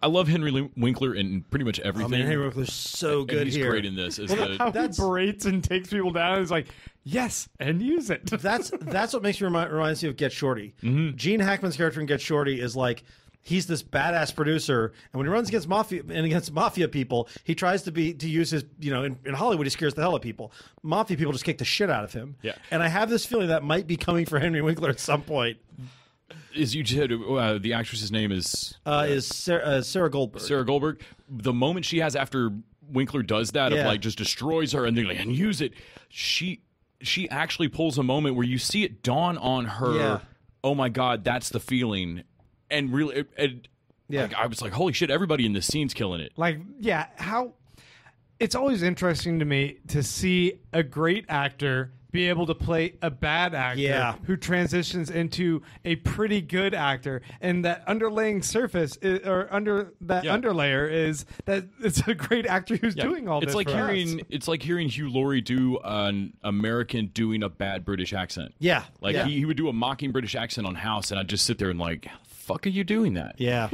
I love Henry Winkler in pretty much I everything. mean, Henry Winkler's so And good he's here. great in this. Is How the, he That's- berates and takes people down is like, yes, and use it. that's that's what makes me remind reminds you of Get Shorty. Mm-hmm. Gene Hackman's character in Get Shorty is like he's this badass producer, and when he runs against mafia and against mafia people, he tries to be to use his you know in, in Hollywood he scares the hell out of people. Mafia people just kick the shit out of him. Yeah. and I have this feeling that might be coming for Henry Winkler at some point. is you said uh, the actress's name is Uh, is Sarah, uh, Sarah Goldberg? Sarah Goldberg. The moment she has after Winkler does that Yeah. of like just destroys her and then like and use it, she she actually pulls a moment where you see it dawn on her. Yeah. Oh my god, that's the feeling, and really, it, it, Yeah. like, I was like, holy shit, everybody in this scene's killing it. like, yeah, how it's always interesting to me to see a great actor be able to play a bad actor Yeah. who transitions into a pretty good actor and that underlaying surface is, or under that Yeah. underlayer is that it's a great actor who's Yeah. doing all it's this like for us. hearing it's like hearing Hugh Laurie do an American doing a bad British accent. Yeah, Like yeah. he, he would do a mocking British accent on House, and I'd just sit there and like, how the fuck are you doing that? Yeah,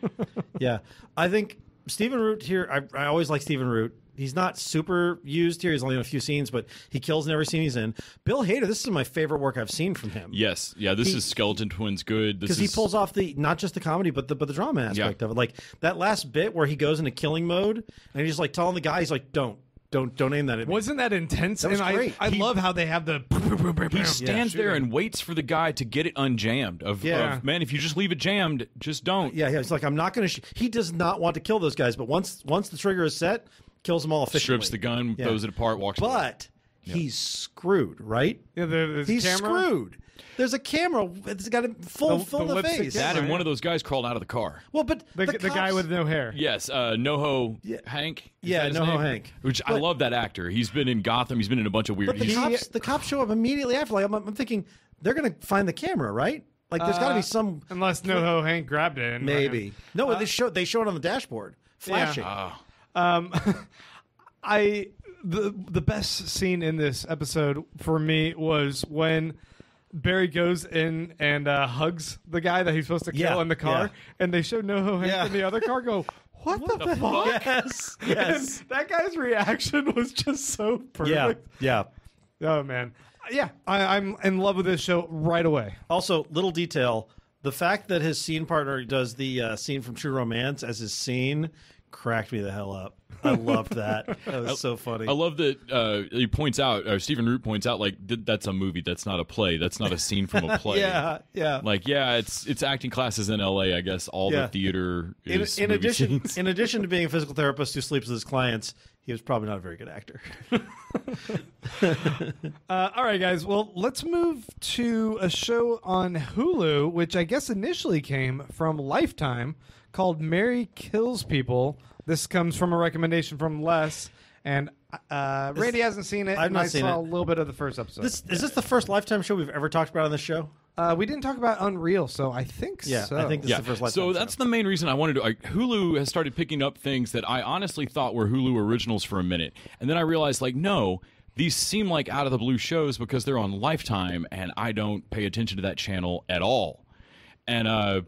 yeah. I think Stephen Root here. I, I always like Stephen Root. He's not super used here. He's only in a few scenes, but he kills in every scene he's in. Bill Hader. This is my favorite work I've seen from him. Yes, yeah. This He- is Skeleton Twins good. This because he is- pulls off the not just the comedy but the but the drama aspect Yeah. of it. Like that last bit where he goes into killing mode and he's like telling the guy, he's like, "Don't, don't, don't aim that at me." wasn't that intense That was and great. I, I He- love how they have the He stands there and waits for the guy to get it unjammed. Of, Yeah. of, man, if you just leave it jammed, just don't. yeah, yeah. He's like, "I'm not going to." Sh-. He does not want to kill those guys, but once once the trigger is set, kills them all efficiently. Strips the gun, Yeah. throws it apart, walks away. But he's screwed, right? Yeah, the, the He's camera. screwed. There's a camera. It's got a full The- fill the the, face. That and one of those guys crawled out of the car. well, but The, the, the, guy with no hair. Yes, uh, NoHo Hank. Is Yeah, that his NoHo name? Hank. Which I love that actor. He's been in Gotham. He's been in a bunch of weird. But the he's- cops, the cops show up immediately after. Like I'm, I'm thinking they're going to find the camera, right? Like there's got to Uh, be some Unless NoHo Hank grabbed it. and- maybe. No, Uh, they show they show it on the dashboard, flashing. Ah. Um, I the the best scene in this episode for me was when Barry goes in and uh, hugs the guy that he's supposed to kill Yeah, in the car, yeah. and they show NoHo Hank Yeah. in the other car. Go, what, the, fuck? yes, yes, And that guy's reaction was just so yeah, perfect. yeah. Oh man, yeah, I, I'm in love with this show right away. Also, little detail: the fact that his scene partner does the uh, scene from True Romance as his scene cracked me the hell up. I loved that. That was so funny. I love that uh, he points out, or Stephen Root points out, like th- that's a movie. That's not a play. That's not a scene from a play. yeah, yeah. Like, yeah, it's it's acting classes in L.A. I guess all Yeah. the theater in, is in movie addition, scenes. in addition to being a physical therapist who sleeps with his clients, he was probably not a very good actor. Uh, all right, guys. Well, let's move to a show on Hulu, which I guess initially came from Lifetime, called Mary Kills People. This comes from a recommendation from Les, and Uh, Randy hasn't seen it. I've and not I seen saw it. a little bit of the first episode. This is this the first Lifetime show we've ever talked about on the show? uh, we didn't talk about Unreal, so I think Yeah, so. I think this yeah. is the first Lifetime. so show. that's the main reason I wanted to. Like, Hulu has started picking up things that I honestly thought were Hulu originals for a minute, and then I realized, like, no, these seem like out of the blue shows because they're on Lifetime, and I don't pay attention to that channel at all. And uh,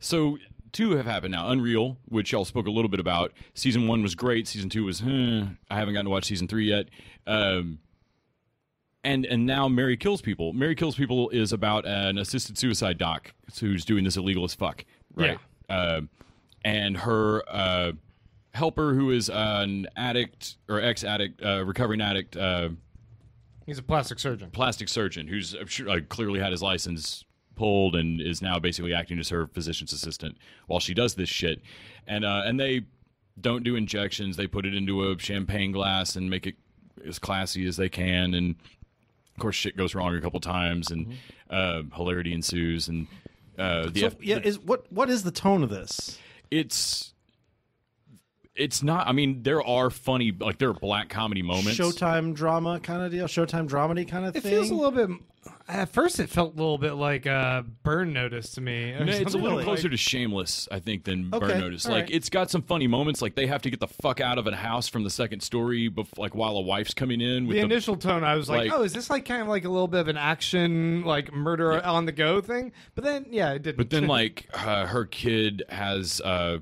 so two have happened now. Unreal, which y'all spoke a little bit about. Season one was great. Season two was, hmm, I haven't gotten to watch season three yet. Um, and and now Mary Kills People. Mary Kills People is about an assisted suicide doc who's doing this illegal as fuck, right? Um and her uh, helper, who is an addict or ex addict, uh, recovering addict, uh, He's a plastic surgeon. plastic surgeon, who's uh, sure, uh, clearly had his license pulled and is now basically acting as her physician's assistant while she does this shit. And uh, and they don't do injections; they put it into a champagne glass and make it as classy as they can. And of course, shit goes wrong a couple times, and uh, hilarity ensues. And uh, the So, F- yeah, is what what is the tone of this? it's it's not. I mean, there are funny, like there are black comedy moments. Showtime drama kind of deal, Showtime dramedy kind of thing. It feels a little bit. At first, it felt a little bit like uh, Burn Notice to me. No, it's a little like- closer to Shameless, I think, than Okay, Burn Notice. Like, right. it's got some funny moments. Like, they have to get the fuck out of a house from the second story, bef- like while a wife's coming in. With The the, initial tone, I was like, like- "Oh, is this like kind of like a little bit of an action, like murder on the go thing?" But then, yeah, it didn't. but then, like, uh, her kid has uh,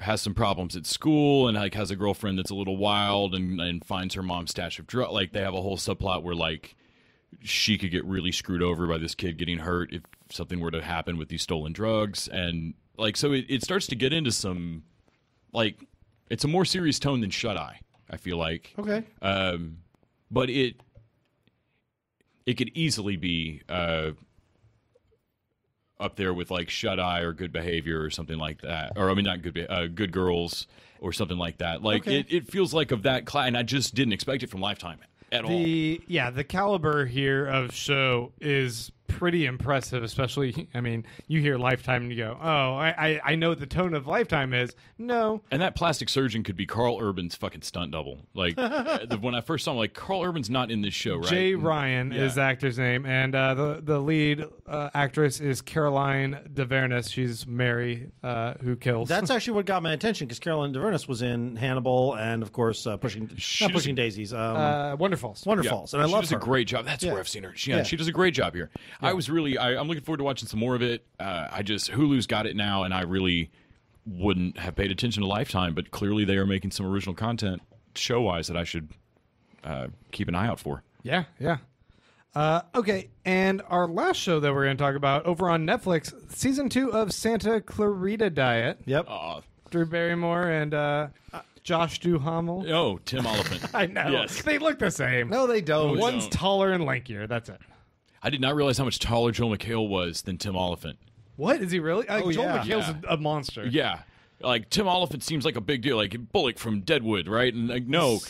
has some problems at school, and like has a girlfriend that's a little wild, and, and finds her mom's stash of drugs. Like, they have a whole subplot where like she could get really screwed over by this kid getting hurt if something were to happen with these stolen drugs, and like, so it, it starts to get into some like it's a more serious tone than Shut Eye. I feel like okay. um, but it it could easily be uh, up there with like Shut Eye or Good Behavior or something like that, or I mean not Good Be- uh, Good Girls or something like that. Like Okay. it, it feels like of that class, and I just didn't expect it from Lifetime at all. the yeah, the caliber here of show is pretty impressive. Especially, I mean, you hear Lifetime and you go, "Oh, I I, I know what the tone of Lifetime is." No, And that plastic surgeon could be Karl Urban's fucking stunt double. Like uh, the, when I first saw him, like Karl Urban's not in this show, right? Jay Ryan Yeah. is the actor's name, and uh, the the lead uh, actress is Caroline Dhavernas. She's Mary, uh, who kills. That's actually what got my attention because Caroline Dhavernas was in Hannibal and of course uh, pushing She not does- pushing daisies. Um, uh, Wonderful. Wonder Yeah, and I she love does her. a great job. That's Yeah. where I've seen her. She, yeah, Yeah. she does a great job here. I was really, I, I'm looking forward to watching some more of it. Uh, I just Hulu's got it now, and I really wouldn't have paid attention to Lifetime, but clearly they are making some original content show wise that I should uh, keep an eye out for. Yeah, yeah. Uh, okay, and our last show that we're going to talk about over on Netflix, season two of Santa Clarita Diet. Yep. Uh, Drew Barrymore and uh, Josh Duhamel. oh, Tim Olyphant. I know. Yes. They look the same. no, they don't. One's don't. taller and lankier. That's it. I did not realize how much taller Joel McHale was than Tim Olyphant. What is he really? Uh, Oh, Joel yeah. McHale's Yeah. a, a monster. Yeah. Like Tim Olyphant seems like a big deal, like Bullock from Deadwood, right? And like no,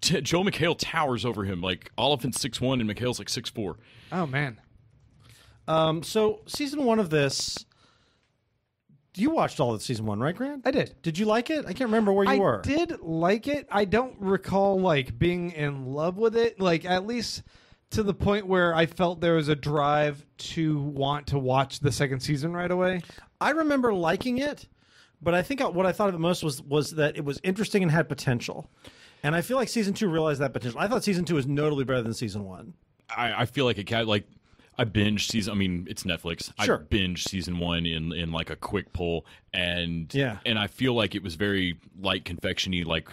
T- Joel McHale towers over him. Like Olyphant's six one and McHale's like six four. Oh man. Um, so season one of this, you watched all of season one, right, Grant? I did. Did you like it? I can't remember where you I were. I did like it. I don't recall like being in love with it. Like at least to the point where I felt there was a drive to want to watch the second season right away. I remember liking it, but I think what I thought of it most was was that it was interesting and had potential. And I feel like season two realized that potential. I thought season two was notably better than season one. I, I feel like it cat like I binged season. I mean, it's Netflix. Sure. I binged season one in in like a quick pull, and Yeah. and I feel like it was very light confectiony. Like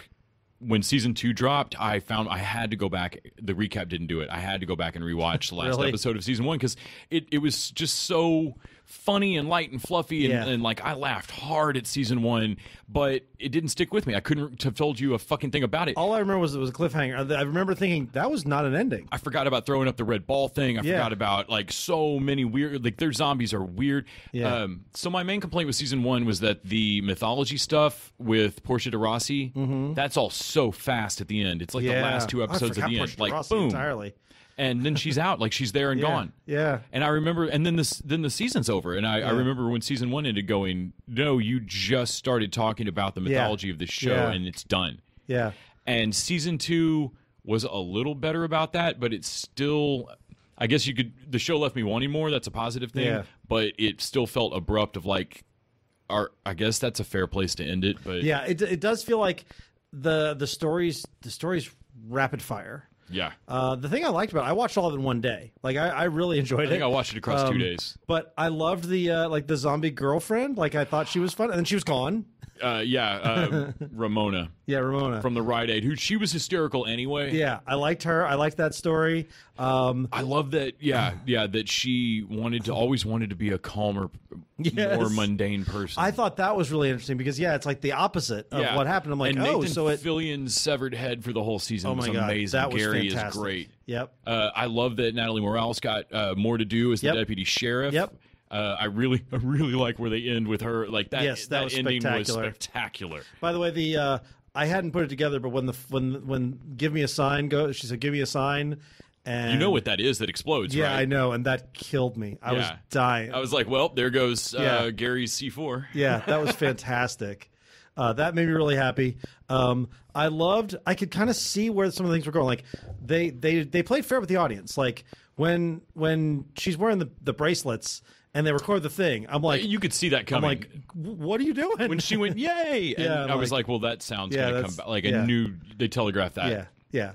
when season two dropped, I found I had to go back. The recap didn't do it. I had to go back and rewatch the last Really? episode of season one because it it was just so funny and light and fluffy and, Yeah. and like I laughed hard at season one, but it didn't stick with me. I couldn't have told you a fucking thing about it. All I remember was it was a cliffhanger. I remember thinking that was not an ending. I forgot about throwing up the red ball thing. I Yeah. forgot about like so many weird like their zombies are weird. Yeah. Um, so my main complaint with season one was that the mythology stuff with Portia de Rossi, that's all so fast at the end. It's like the last two episodes at the end. Like boom. entirely. And then she's out, like she's there and Yeah. gone. Yeah. And I remember, and then this, then the season's over, and I, I remember when season one ended, going, "No, you just started talking about the mythology of this show, Yeah. and it's done." Yeah. And season two was a little better about that, but it's still. I guess you could. The show left me wanting more. That's a positive thing, Yeah. but it still felt abrupt. Of like, our. I guess that's a fair place to end it. But Yeah, it it does feel like the the stories the stories rapid fire. Yeah. Uh, the thing I liked about it, I watched all of it in one day. Like I, I really enjoyed it. I think it. I watched it across two Um, days. But I loved the uh, like the zombie girlfriend. Like I thought she was fun, and then she was gone. Uh, yeah, uh, Ramona Yeah, Ramona. from the Rite Aid, who she was hysterical anyway. yeah, I liked her. I liked that story. Um, I love that. Yeah, yeah, that she wanted to always wanted to be a calmer, Yes. more mundane person. I thought that was really interesting because yeah, it's like the opposite of Yeah. what happened. I'm like, and oh, Nathan so it. Fillion's severed head for the whole season Oh was my god, amazing. that was Gary fantastic. is great. Yep. Uh, I love that Natalie Morales got uh, more to do as the Yep. deputy sheriff. Yep. Uh, I really, I really like where they end with her. Like that. Yes, that was ending spectacular. was spectacular. By the way, the uh, I hadn't put it together, but when the when when give me a sign go, she said, give me a sign, and You know what that is that explodes, Yeah, right? I know, and that killed me. I was dying. I was like, well, there goes uh, Yeah. Gary's C4. Yeah, that was fantastic. Uh, that made me really happy. Um, I loved. I could kind of see where some of the things were going. Like they they they played fair with the audience. Like when when she's wearing the, the bracelets and they record the thing, I'm like, You could see that I'm coming. like, what are you doing? when she went, "Yay!" and Yeah, I'm I was like- like, "Well, that sounds Yeah, gonna come back." Like yeah. I knew they telegraphed that. yeah, yeah,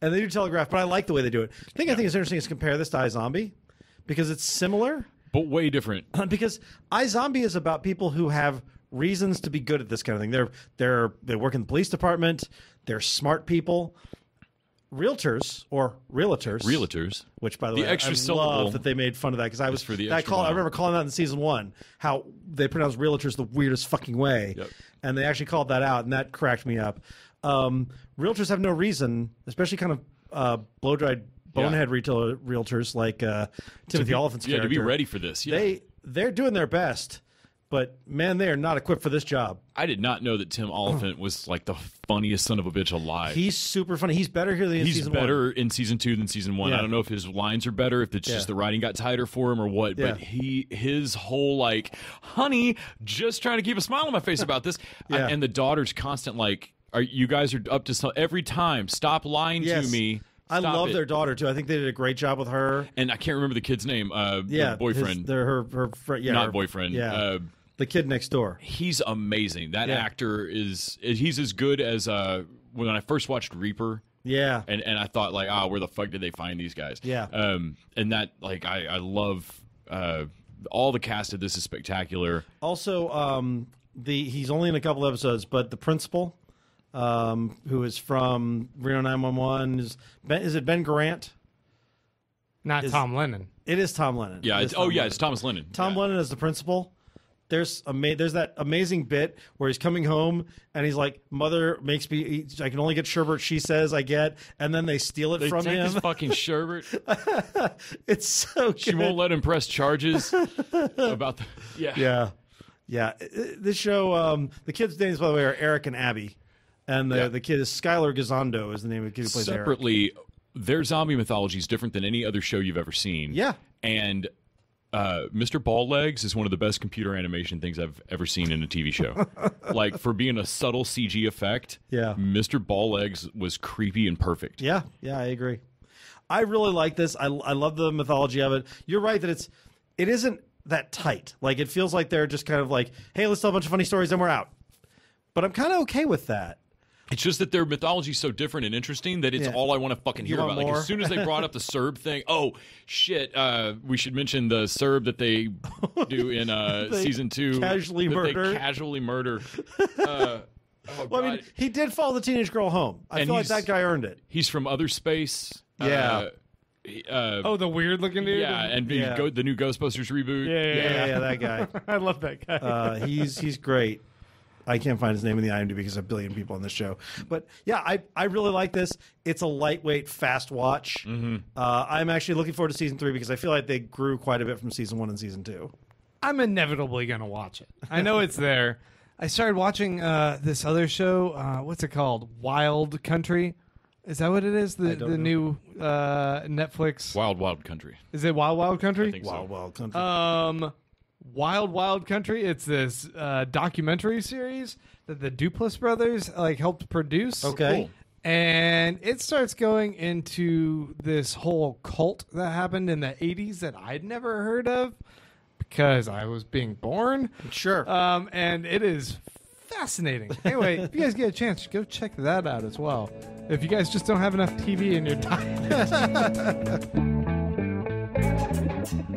and they do telegraph, but I like the way they do it. The thing I think is interesting is compare this to iZombie because it's similar. but way different. because iZombie is about people who have reasons to be good at this kind of thing. They're they're they work in the police department. They're smart people. Realtors or realtors, Realtors. which by the, The way, extra I syllable love that they made fun of that because I was for the I extra call I remember calling that in season one how they pronounce realtors the weirdest fucking way, Yep. and they actually called that out, and that cracked me up. Um, realtors have no reason, especially kind of uh, blow dried bonehead retail realtors like uh, Timothy Olyphant's Yeah, to character. be ready for this. Yeah. They they're doing their best, but man, they are not equipped for this job. I did not know that Tim Olyphant was like the funniest son of a bitch alive. He's super funny. He's better here than in He's season better one. in season two than season one. Yeah. I don't know if his lines are better, if it's Yeah. just the writing got tighter for him or what. But he, his whole like, honey, just trying to keep a smile on my face about this, I- and the daughter's constant like, are you guys are up to some every time? Stop lying Yes. to me. I love it." their daughter too. I think they did a great job with her. And I can't remember the kid's name. Uh, Yeah, boyfriend, his, their, her her fr- yeah, not her- boyfriend. Yeah, Uh, the kid next door. he's amazing. That Yeah. actor is he's as good as uh, when I first watched Reaper. Yeah, and and I thought like, ah, where the fuck did they find these guys? Yeah. Um, and that like I I love uh all the cast of this is spectacular. Also, um, the he's only in a couple episodes, but the principal, um, who is from Reno 911, is Ben, is it Ben Grant? Not Is- Tom Lennon. It is Tom Lennon. Yeah. It It's, oh Tom yeah, Lennon. it's Thomas Lennon. Tom yeah. Lennon is the principal. There's ama- there's that amazing bit where he's coming home and he's like, "Mother makes me. Eat, I can only get sherbet she says I get," and then they steal it They from take him. this fucking sherbet. it's so good. She won't let him press charges about the yeah. Yeah, yeah. This show, um, the kids' names by the way are Eric and Abby, and the Yeah. the kid is Skyler Gisondo is the name of the kid who plays Eric. Separately, their zombie mythology is different than any other show you've ever seen. Yeah. And uh, Mr. Ball Legs is one of the best computer animation things I've ever seen in a TV show. like for being a subtle CG effect, Yeah. Mr. Ball Legs was creepy and perfect. Yeah, yeah, I agree. I really like this. I, I love the mythology of it. You're right that it's it isn't that tight. Like it feels like they're just kind of like, hey, let's tell a bunch of funny stories and we're out. But I'm kind of okay with that. It's just that their mythology is so different and interesting that it's Yeah. all I want to fucking hear want about. Like as soon as they brought up the Serb thing, oh shit, uh, we should mention the Serb that they do in uh, They season two. casually that they murder. casually murder. Uh, oh, Well, I mean, he did follow the teenage girl home. I And feel like that guy earned it. He's from other space. Yeah. Uh, uh, Oh, the weird looking dude. yeah, and the Yeah. Go, the new Ghostbusters reboot. yeah, yeah, Yeah, yeah. yeah, that guy. I love that guy. Uh, he's he's great. I can't find his name in the IMDb because a billion people on this show. But yeah, I, I really like this. It's a lightweight, fast watch. Mm-hmm. Uh, I'm actually looking forward to season three because I feel like they grew quite a bit from season one and season two. I'm inevitably gonna watch it. I know it's there. I started watching uh, this other show. Uh, what's it called? Wild Country. Is that what it is? The the know. new uh, Netflix. Wild Wild Country. Is it Wild Wild Country? I think so. Wild Wild Country. Um, Wild Wild Country. It's this uh, documentary series that the Duplass brothers like helped produce. okay. And it starts going into this whole cult that happened in the 80s that I'd never heard of because I was being born. Sure. Um, and it is fascinating. Anyway, if you guys get a chance, go check that out as well. If you guys just don't have enough TV in your diet. Question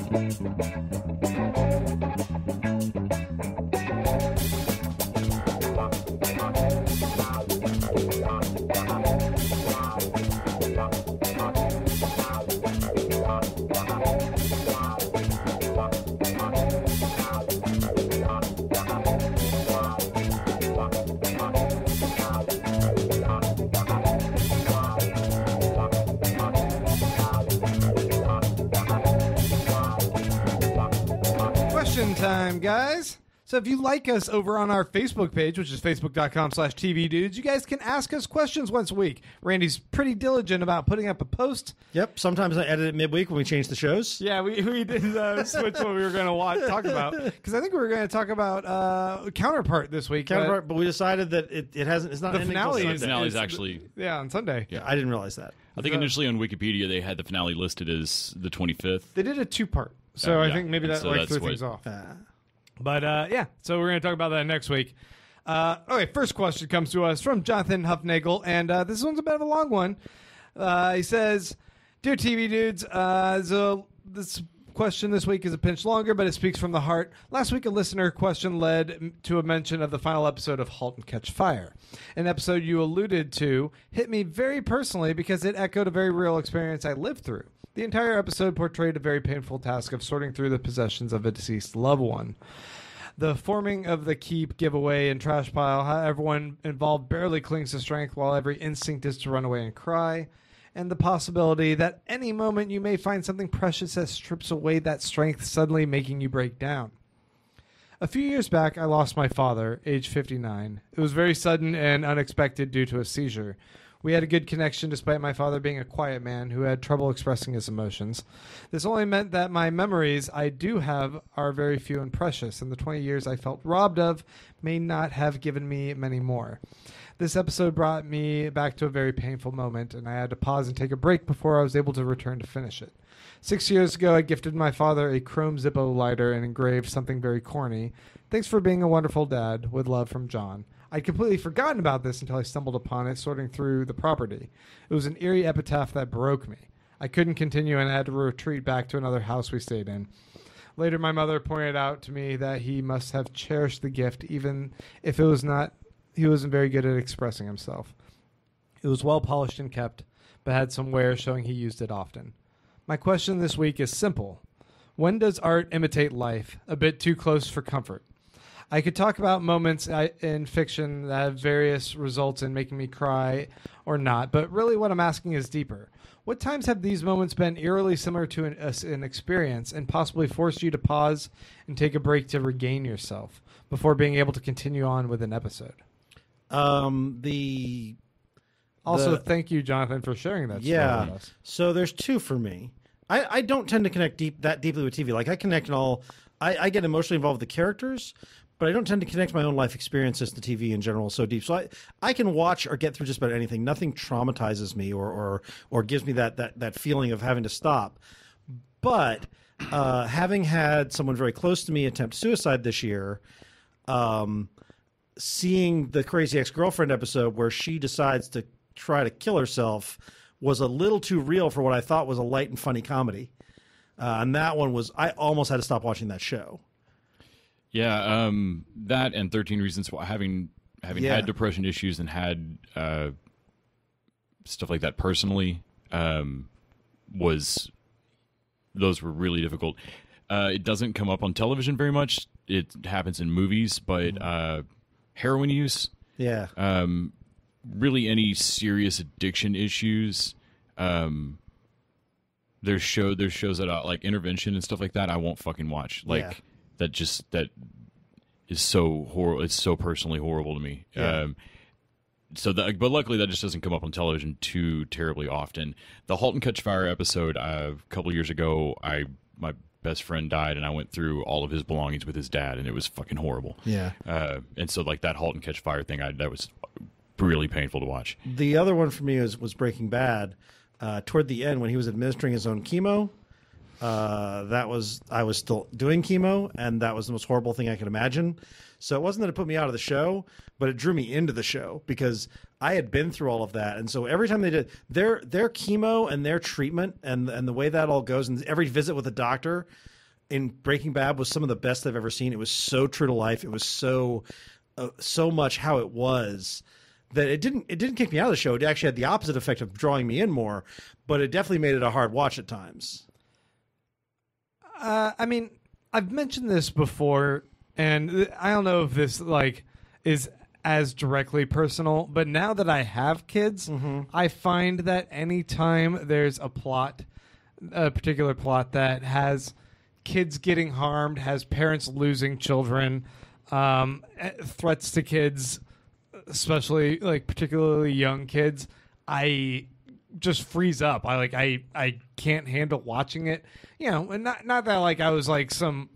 time, guys. So if you like us over on our Facebook page, which is facebook.com slash TV dudes, you guys can ask us questions once a week. Randy's pretty diligent about putting up a post. yep. Sometimes I edit it midweek when we change the shows. Yeah, we, we did uh, switch what we were going to watch, talk about. Because I think we were going to talk about uh, Counterpart this week. Counterpart, but we decided that it, it hasn't. It's not The ending finale Sunday. is, finale is is actually- yeah on Sunday. Yeah, I didn't realize that. I think initially on Wikipedia they had the finale listed as the 25th. They did a two part, so Uh, I yeah. think maybe that so like threw what- things off. Uh, But uh, yeah, so we're going to talk about that next week. Uh, okay, first question comes to us from Jonathan Huffnagel, and uh, this one's a bit of a long one. Uh, he says, "Dear TV dudes, uh, so this question this week is a pinch longer, but it speaks from the heart. Last week, a listener question led to a mention of the final episode of *Halt and Catch Fire*, an episode you alluded to hit me very personally because it echoed a very real experience I lived through." The entire episode portrayed a very painful task of sorting through the possessions of a deceased loved one. The forming of the keep, giveaway, and trash pile, how everyone involved barely clings to strength while every instinct is to run away and cry, and the possibility that any moment you may find something precious that strips away that strength, suddenly making you break down. A few years back, I lost my father, age 59. It was very sudden and unexpected due to a seizure. We had a good connection despite my father being a quiet man who had trouble expressing his emotions. This only meant that my memories I do have are very few and precious, and the 20 years I felt robbed of may not have given me many more. This episode brought me back to a very painful moment, and I had to pause and take a break before I was able to return to finish it. Six years ago, I gifted my father a chrome Zippo lighter and engraved something very corny. Thanks for being a wonderful dad. With love from John. I'd completely forgotten about this until I stumbled upon it sorting through the property. It was an eerie epitaph that broke me. I couldn't continue and I had to retreat back to another house we stayed in. Later, my mother pointed out to me that he must have cherished the gift, even if it was not. He wasn't very good at expressing himself. It was well polished and kept, but had some wear showing he used it often. My question this week is simple When does art imitate life? A bit too close for comfort. I could talk about moments in fiction that have various results in making me cry or not, but really what I'm asking is deeper. What times have these moments been eerily similar to an, an experience and possibly forced you to pause and take a break to regain yourself before being able to continue on with an episode? Um, the Also, The- thank you, Jonathan, for sharing that. story yeah. with us. So there's two for me. I, I don't tend to connect deep that deeply with TV. Like I connect in all. I, I get emotionally involved with the characters, but I don't tend to connect my own life experiences to TV in general so deep. So I, I can watch or get through just about anything. Nothing traumatizes me or or, or gives me that, that that feeling of having to stop. But uh, having had someone very close to me attempt suicide this year, um, seeing the crazy ex-girlfriend episode where she decides to try to kill herself was a little too real for what I thought was a light and funny comedy. Uh, and that one was I almost had to stop watching that show. Yeah, um, that and Thirteen Reasons Why having having Yeah. had depression issues and had uh, stuff like that personally um, was those were really difficult. Uh, it doesn't come up on television very much. It happens in movies, but uh, heroin use, Yeah. um, really any serious addiction issues. Um, there's show there's shows that uh, like intervention and stuff like that. I won't fucking watch. Like Yeah. that just that is so horrible. It's so personally horrible to me. Yeah. Um, so that, but luckily that just doesn't come up on television too terribly often. The *Halt and Catch Fire* episode uh, a couple years ago, I my best friend died, and I went through all of his belongings with his dad, and it was fucking horrible. Yeah. Uh, and so like that *Halt and Catch Fire* thing, I that was really painful to watch. The other one for me was, was Breaking Bad. Uh, toward the end, when he was administering his own chemo, uh, that was I was still doing chemo, and that was the most horrible thing I could imagine. So it wasn't that it put me out of the show, but it drew me into the show because I had been through all of that, and so every time they did their their chemo and their treatment and and the way that all goes, and every visit with a doctor in Breaking Bad was some of the best I've ever seen. It was so true to life. It was so uh, so much how it was that it didn't it didn't kick me out of the show. It actually had the opposite effect of drawing me in more, but it definitely made it a hard watch at times. Uh, I mean, I've mentioned this before, and I don't know if this like is as directly personal, but now that I have kids, I find that anytime there's a plot, a particular plot that has kids getting harmed, has parents losing children, um, eh, threats to kids, especially like particularly young kids, I just freeze up. I like I I can't handle watching it. You know, and not not that like I was like some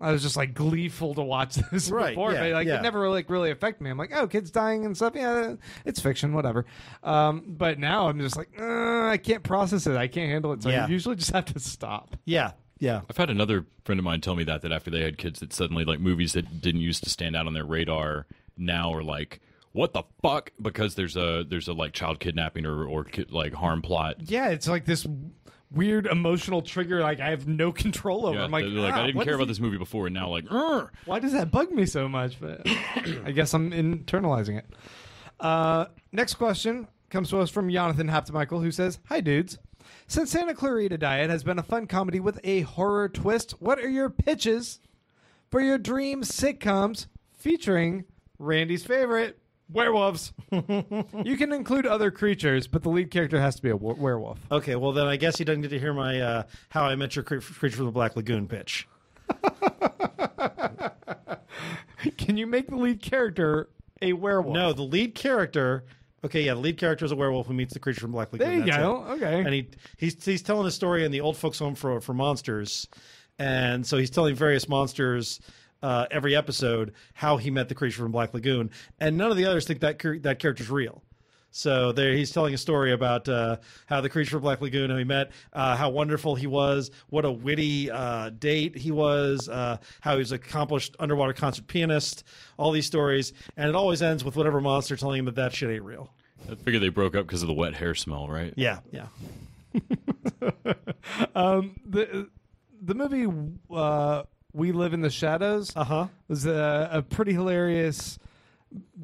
I was just like gleeful to watch this Right, before, yeah, but like yeah. it never like really affected me. I'm like, oh, kids dying and stuff. Yeah, it's fiction, whatever. Um, but now I'm just like, uh, I can't process it. I can't handle it. So Yeah. I usually just have to stop. Yeah, yeah. I've had another friend of mine tell me that that after they had kids, that suddenly like movies that didn't used to stand out on their radar now are like, what the fuck? Because there's a there's a like child kidnapping or or ki- like harm plot. Yeah, it's like this weird emotional trigger. Like I have no control over. Yeah, I'm like, like "Ah, I didn't care about he- this movie before, and now like. Why does that bug me so much? But I guess I'm internalizing it. Uh, next question comes to us from Jonathan Haptemichael, who says, "Hi, dudes. Since Santa Clarita Diet has been a fun comedy with a horror twist, what are your pitches for your dream sitcoms featuring Randy's favorite werewolves? you can include other creatures, but the lead character has to be a w- werewolf. Okay, well then I guess he doesn't get to hear my uh, "How I Met Your Cre- Creature from the Black Lagoon" pitch. Can you make the lead character a werewolf? No, the lead character. Okay, yeah, the lead character is a werewolf who meets the creature from Black Lagoon. There you That's go. it. Okay. And he he's he's telling a story in the old folks' home for for monsters, and so he's telling various monsters. Uh, every episode, how he met the creature from Black Lagoon, and none of the others think that char- that character's real. So there, he's telling a story about uh, how the creature from Black Lagoon, who he met, uh, how wonderful he was, what a witty uh, date he was, uh, how he was accomplished underwater concert pianist. All these stories, and it always ends with whatever monster telling him that that shit ain't real. I figure they broke up because of the wet hair smell, right? Yeah, yeah. the the movie uh, We Live in the Shadows Uh huh. was a, a pretty hilarious,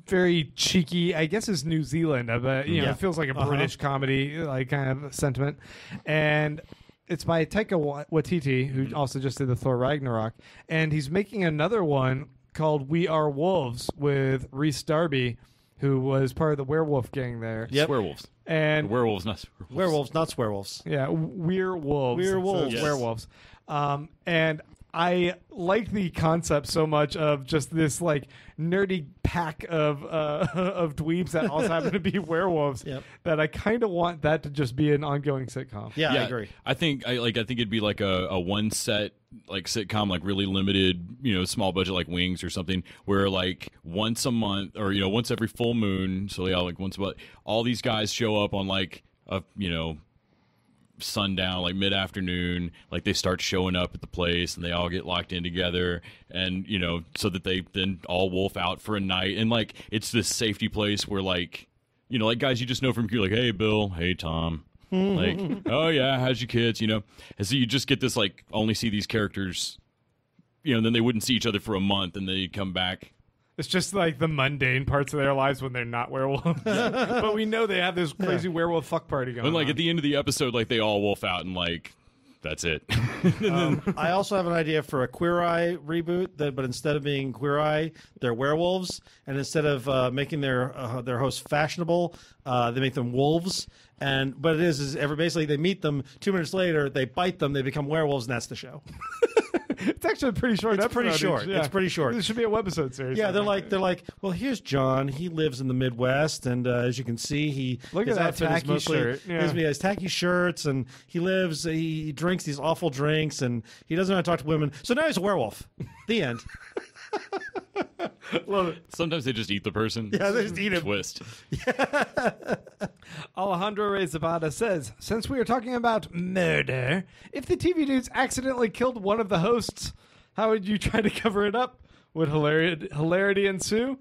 very cheeky. I guess it's New Zealand, uh, but you know, Yeah. it feels like a Uh-huh. British comedy, like kind of sentiment. And it's by Taika Wa- Waititi, who also just did the Thor Ragnarok, and he's making another one called We Are Wolves with Rhys Darby, who was part of the werewolf gang there. Yeah, Werewolves. And Werewolves, not werewolves. Werewolves, not swearwolves. yeah, we're wolves. We're wolves. Yes. Werewolves. Um, and I like the concept so much of just this like nerdy pack of uh, of dweebs that also happen to be werewolves. Yep. That I kind of want that to just be an ongoing sitcom. Yeah, I agree. I think I like. I think it'd be like a, a one set like sitcom, like really limited, you know, small budget, like Wings or something, where like once a month or you know once every full moon, so yeah, like once a month, all these guys show up on like a you know sundown, like mid afternoon, like they start showing up at the place and they all get locked in together and you know, so that they then all wolf out for a night and like it's this safety place where like you know, like guys you just know from here, like, hey Bill, hey Tom. like, oh yeah, how's your kids? You know, and so you just get this like only see these characters, you know, and then they wouldn't see each other for a month, and they come back. It's just like the mundane parts of their lives when they're not werewolves. but we know they have this crazy werewolf fuck party going And like on. at the end of the episode, like they all wolf out, and like that's it. I also have an idea for a Queer Eye reboot, that, but instead of being Queer Eye, they're werewolves, and instead of uh, making their uh, their hosts fashionable, uh, they make them wolves. And what it is is every basically they meet them two minutes later, they bite them, they become werewolves, and that's the show. it's actually a pretty short It's pretty short. Yeah. It's pretty short. This should be a webisode series. Yeah, they're like they're like, well, here's John. He lives in the Midwest, and uh, as you can see, he Look at his that tacky mostly, shirt. Yeah. He has tacky shirts, and he lives. He drinks these awful drinks, and he doesn't want to talk to women. So now he's a werewolf. The end. Love it. Sometimes they just eat the person. Yeah, they just eat him. Twist. Alejandro Rezabada says, since we are talking about murder, if the TV dudes accidentally killed one of the hosts, how would you try to cover it up? Would hilarity, hilarity ensue?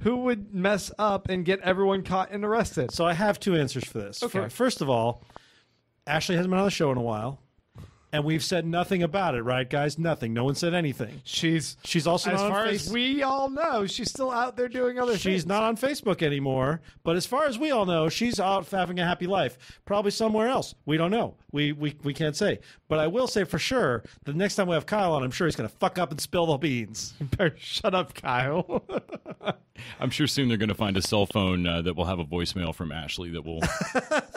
Who would mess up and get everyone caught and arrested? So I have two answers for this. Okay. First of all, Ashley hasn't been on the show in a while, and we've said nothing about it, right, guys? Nothing. No one said anything. She's She's also as not on far Face- as we all know, she's still out there doing other things. She's not on Facebook anymore, but as far as we all know, she's out having a happy life. Probably somewhere else. We don't know. We we, we can't say. But I will say for sure, the next time we have Kyle on, I'm sure he's going to fuck up and spill the beans. Better Shut up, Kyle. I'm sure soon they're going to find a cell phone uh, that will have a voicemail from Ashley that will.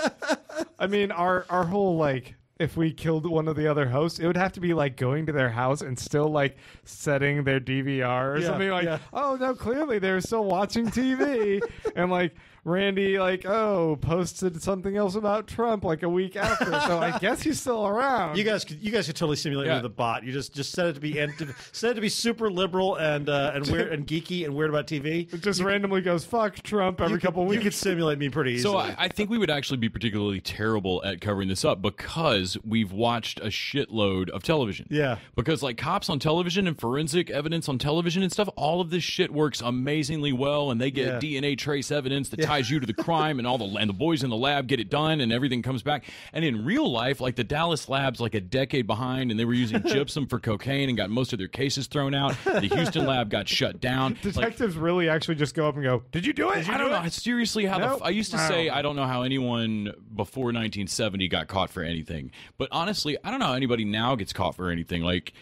I mean, our our whole like, if we killed one of the other hosts, it would have to be like going to their house and still like setting their DVR or Yeah, something like, yeah. oh no, clearly they're still watching TV, and like Randy like, oh, posted something else about Trump like a week after, so I guess he's still around. You guys could you guys could totally simulate Yeah. me with a bot. You just just set it to be and set it to be super liberal and uh, and weird and geeky and weird about TV. It just randomly goes fuck Trump every you couple could, weeks. You could simulate me pretty easily. So I, I think we would actually be particularly terrible at covering this up because we've watched a shitload of television. Yeah. Because like cops on television and forensic evidence on television and stuff, all of this shit works amazingly well, and they get Yeah. DNA trace evidence that ties you to the crime, and all the and the boys in the lab get it done, and everything comes back. And in real life, like the Dallas lab's like a decade behind, and they were using gypsum for cocaine and got most of their cases thrown out. The Houston lab got shut down. Like, Detectives really actually just go up and go, "Did you do it? I don't know. Seriously how the f- I used to I say. I don't know how anyone before 1970 got caught for anything, but honestly, I don't know how anybody now gets caught for anything. Like,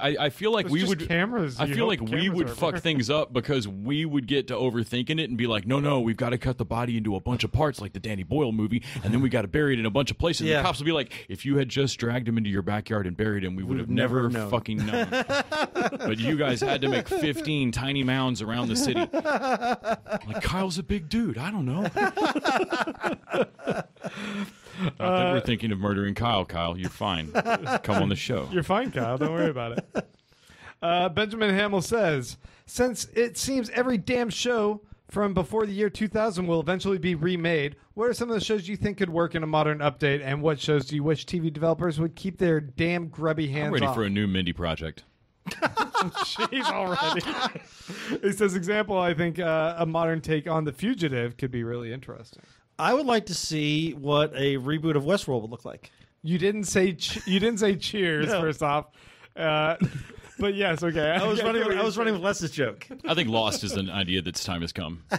I, I feel like we would cameras. I You feel like we would fuck things up because we would get to overthinking it and be like, no, no, we've got to cut the body into a bunch of parts like the Danny Boyle movie, and then we got to bury it in a bunch of places. And Yeah. the cops would be like, if you had just dragged him into your backyard and buried him, we would have never, known." fucking known. but you guys had to make 15 tiny mounds around the city. Like Kyle's a big dude. I don't know. I think we're thinking of murdering Kyle. Kyle, you're fine. Come on the show. You're fine, Kyle. Don't worry about it. Uh, Benjamin Hamill says, since it seems every damn show from before the year 2000 will eventually be remade, what are some of the shows you think could work in a modern update, and what shows do you wish TV developers would keep their damn grubby hands I'm ready off? for a new Mindy project. Jeez, already. he says, example, I think uh, a modern take on The Fugitive could be really interesting. I would like to see what a reboot of Westworld would look like. You didn't say ch- you didn't say cheers No. first off, uh, but yes, okay. I was running. what I was running with Les's joke. I think Lost is an idea that's time has come.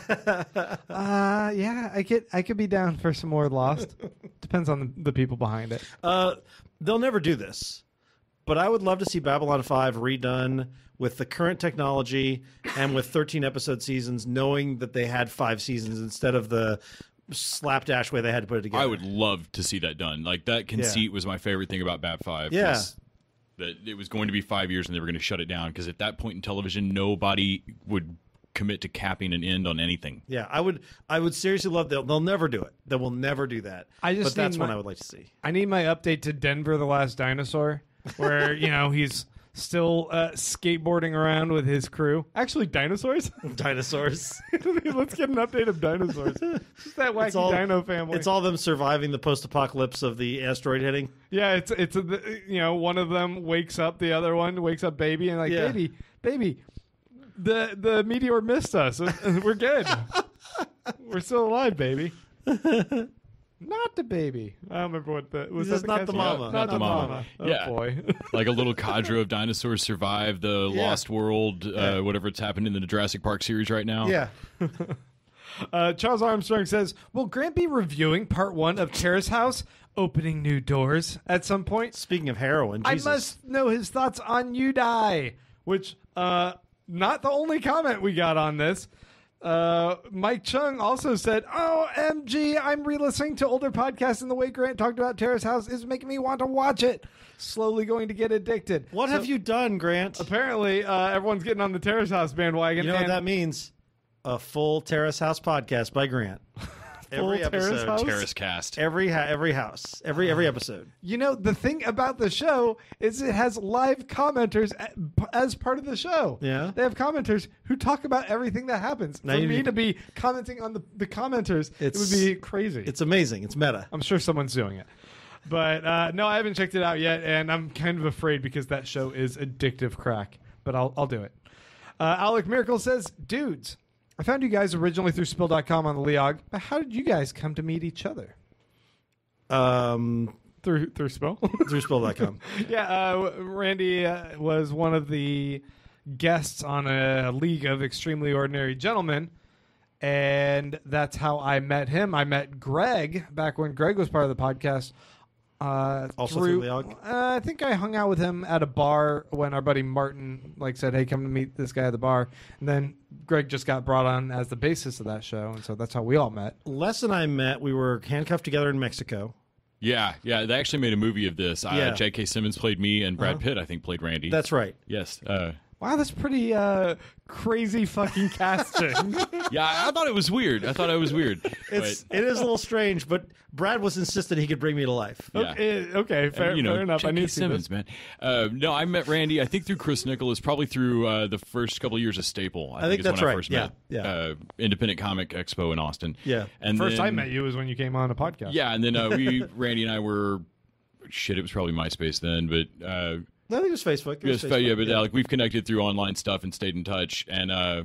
Uh, yeah, I get I could be down for some more Lost. Depends on the, the people behind it. Uh, they'll never do this, but I would love to see Babylon Five redone with the current technology and with 13 episode seasons, knowing that they had five seasons instead of the slapdash way they had to put it together. I would love to see that done. Like that conceit was my favorite thing about Bat Five. Yeah. that it was going to be five years and they were going to shut it down because at that point in television, nobody would commit to capping an end on anything. Yeah, I would. I would seriously love. They'll, they'll never do it. They will never do that. I just but that's need one I would like to see. I need my update to Denver the Last Dinosaur, where you know he's still uh, skateboarding around with his crew. Actually, dinosaurs. Dinosaurs. Let's get an update of dinosaurs. Just that wacky all, dino family. It's all them surviving the post-apocalypse of the asteroid hitting. yeah, it's it's a, you know one of them wakes up, the other one wakes up baby, and like Yeah. baby, baby, the the meteor missed us. We're good. We're still alive, baby. Not the baby. I don't remember what the was. Just that not the mama. name? Not the mama. mama. Oh Yeah. boy. Like a little cadre of dinosaurs survived the Yeah. Lost World, uh, whatever it's happened in the Jurassic Park series right now. Yeah. Uh, Charles Armstrong says, "Will Grant be reviewing part one of Terrace House, opening new doors at some point? Speaking of heroin, Jesus. I must know his thoughts on You Die, which uh, not the only comment we got on this." Uh, Mike Chung also said, "OMG, I'm re-listening to older podcasts, and the way Grant talked about Terrace House is making me want to watch it. Slowly going to get addicted. What So, have you done, Grant? Apparently, uh, everyone's getting on the Terrace House bandwagon. You know what that means? A full Terrace House podcast by Grant. full Every terrace episode, house. Terrace cast. Every ha- every house, every every episode. You know, the thing about the show is it has live commenters a- as part of the show. Yeah. They have commenters who talk about everything that happens. Now For you me need- to be commenting on the, the commenters, it It's- would be crazy. It's amazing. It's meta. I'm sure someone's doing it. But uh, no, I haven't checked it out yet, and I'm kind of afraid because that show is addictive crack. But I'll, I'll do it. Uh, Alec Miracle says, Dudes, I found you guys originally through Spill.com on the Leog, but how did you guys come to meet each other? Um, Through, through Spill? through spill.com. yeah, uh, Randy uh, was one of the guests on a League of Extremely Ordinary Gentlemen, and that's how I met him. I met Greg back when Greg was part of the podcast. Uh, Also through, through Leog? Uh, I think I hung out with him at a bar when our buddy Martin like said, "Hey, come to meet this guy at the bar." And then Greg just got brought on as the basis of that show, and so that's how we all met. Les and I met. We were handcuffed together in Mexico. Yeah, yeah. They actually made a movie of this. Yeah. Uh, J.K. Simmons played me, and Brad Pitt, I think, played Randy. That's right. yes. Uh, Wow, that's pretty uh, crazy fucking casting. yeah, I thought it was weird. I thought it was weird. It's but, it is a little strange, but Brad was insistent he could bring me to life. yeah. okay, okay, fair, And, you know, fair enough. I J.K. need Simmons, this. man. Uh, no, I met Randy. I think through Chris Nicholas, probably through uh, the first couple of years of Staple. I, think is that's when right. I first Yeah, met yeah. Uh, Independent Comic Expo in Austin. Yeah. and First I met you was when you came on a podcast. Yeah, and then uh, we, Randy and I were, shit, it was probably MySpace then, but uh, No, I think it was Facebook. It was yes, Facebook. yeah, but uh, like we've connected through online stuff and stayed in touch, and uh,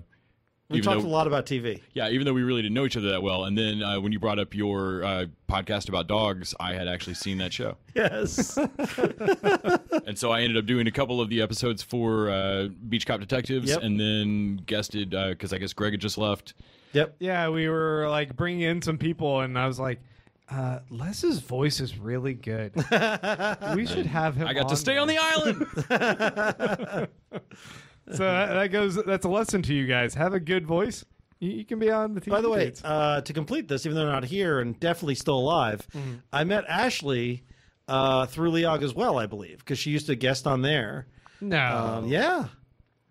we talked though- a lot about TV. yeah, even though we really didn't know each other that well, and then uh, when you brought up your uh, podcast about dogs, I had actually seen that show, Yes. and so I ended up doing a couple of the episodes for uh, Beach Cop Detectives, Yep. and then guested because I guess Greg had just left. yep. yeah. We were like bringing in some people, and I was like, uh, Les's voice is really good. we should have him. I got to stay there. on the island. So that, that goes. That's a lesson to you guys. Have a good voice. You, you can be on the TV. By the way, uh, to complete this, even though they're not here and definitely still alive, Mm-hmm. I met Ashley uh, through Leog as well, I believe, because she used to guest on there. no, Um, yeah.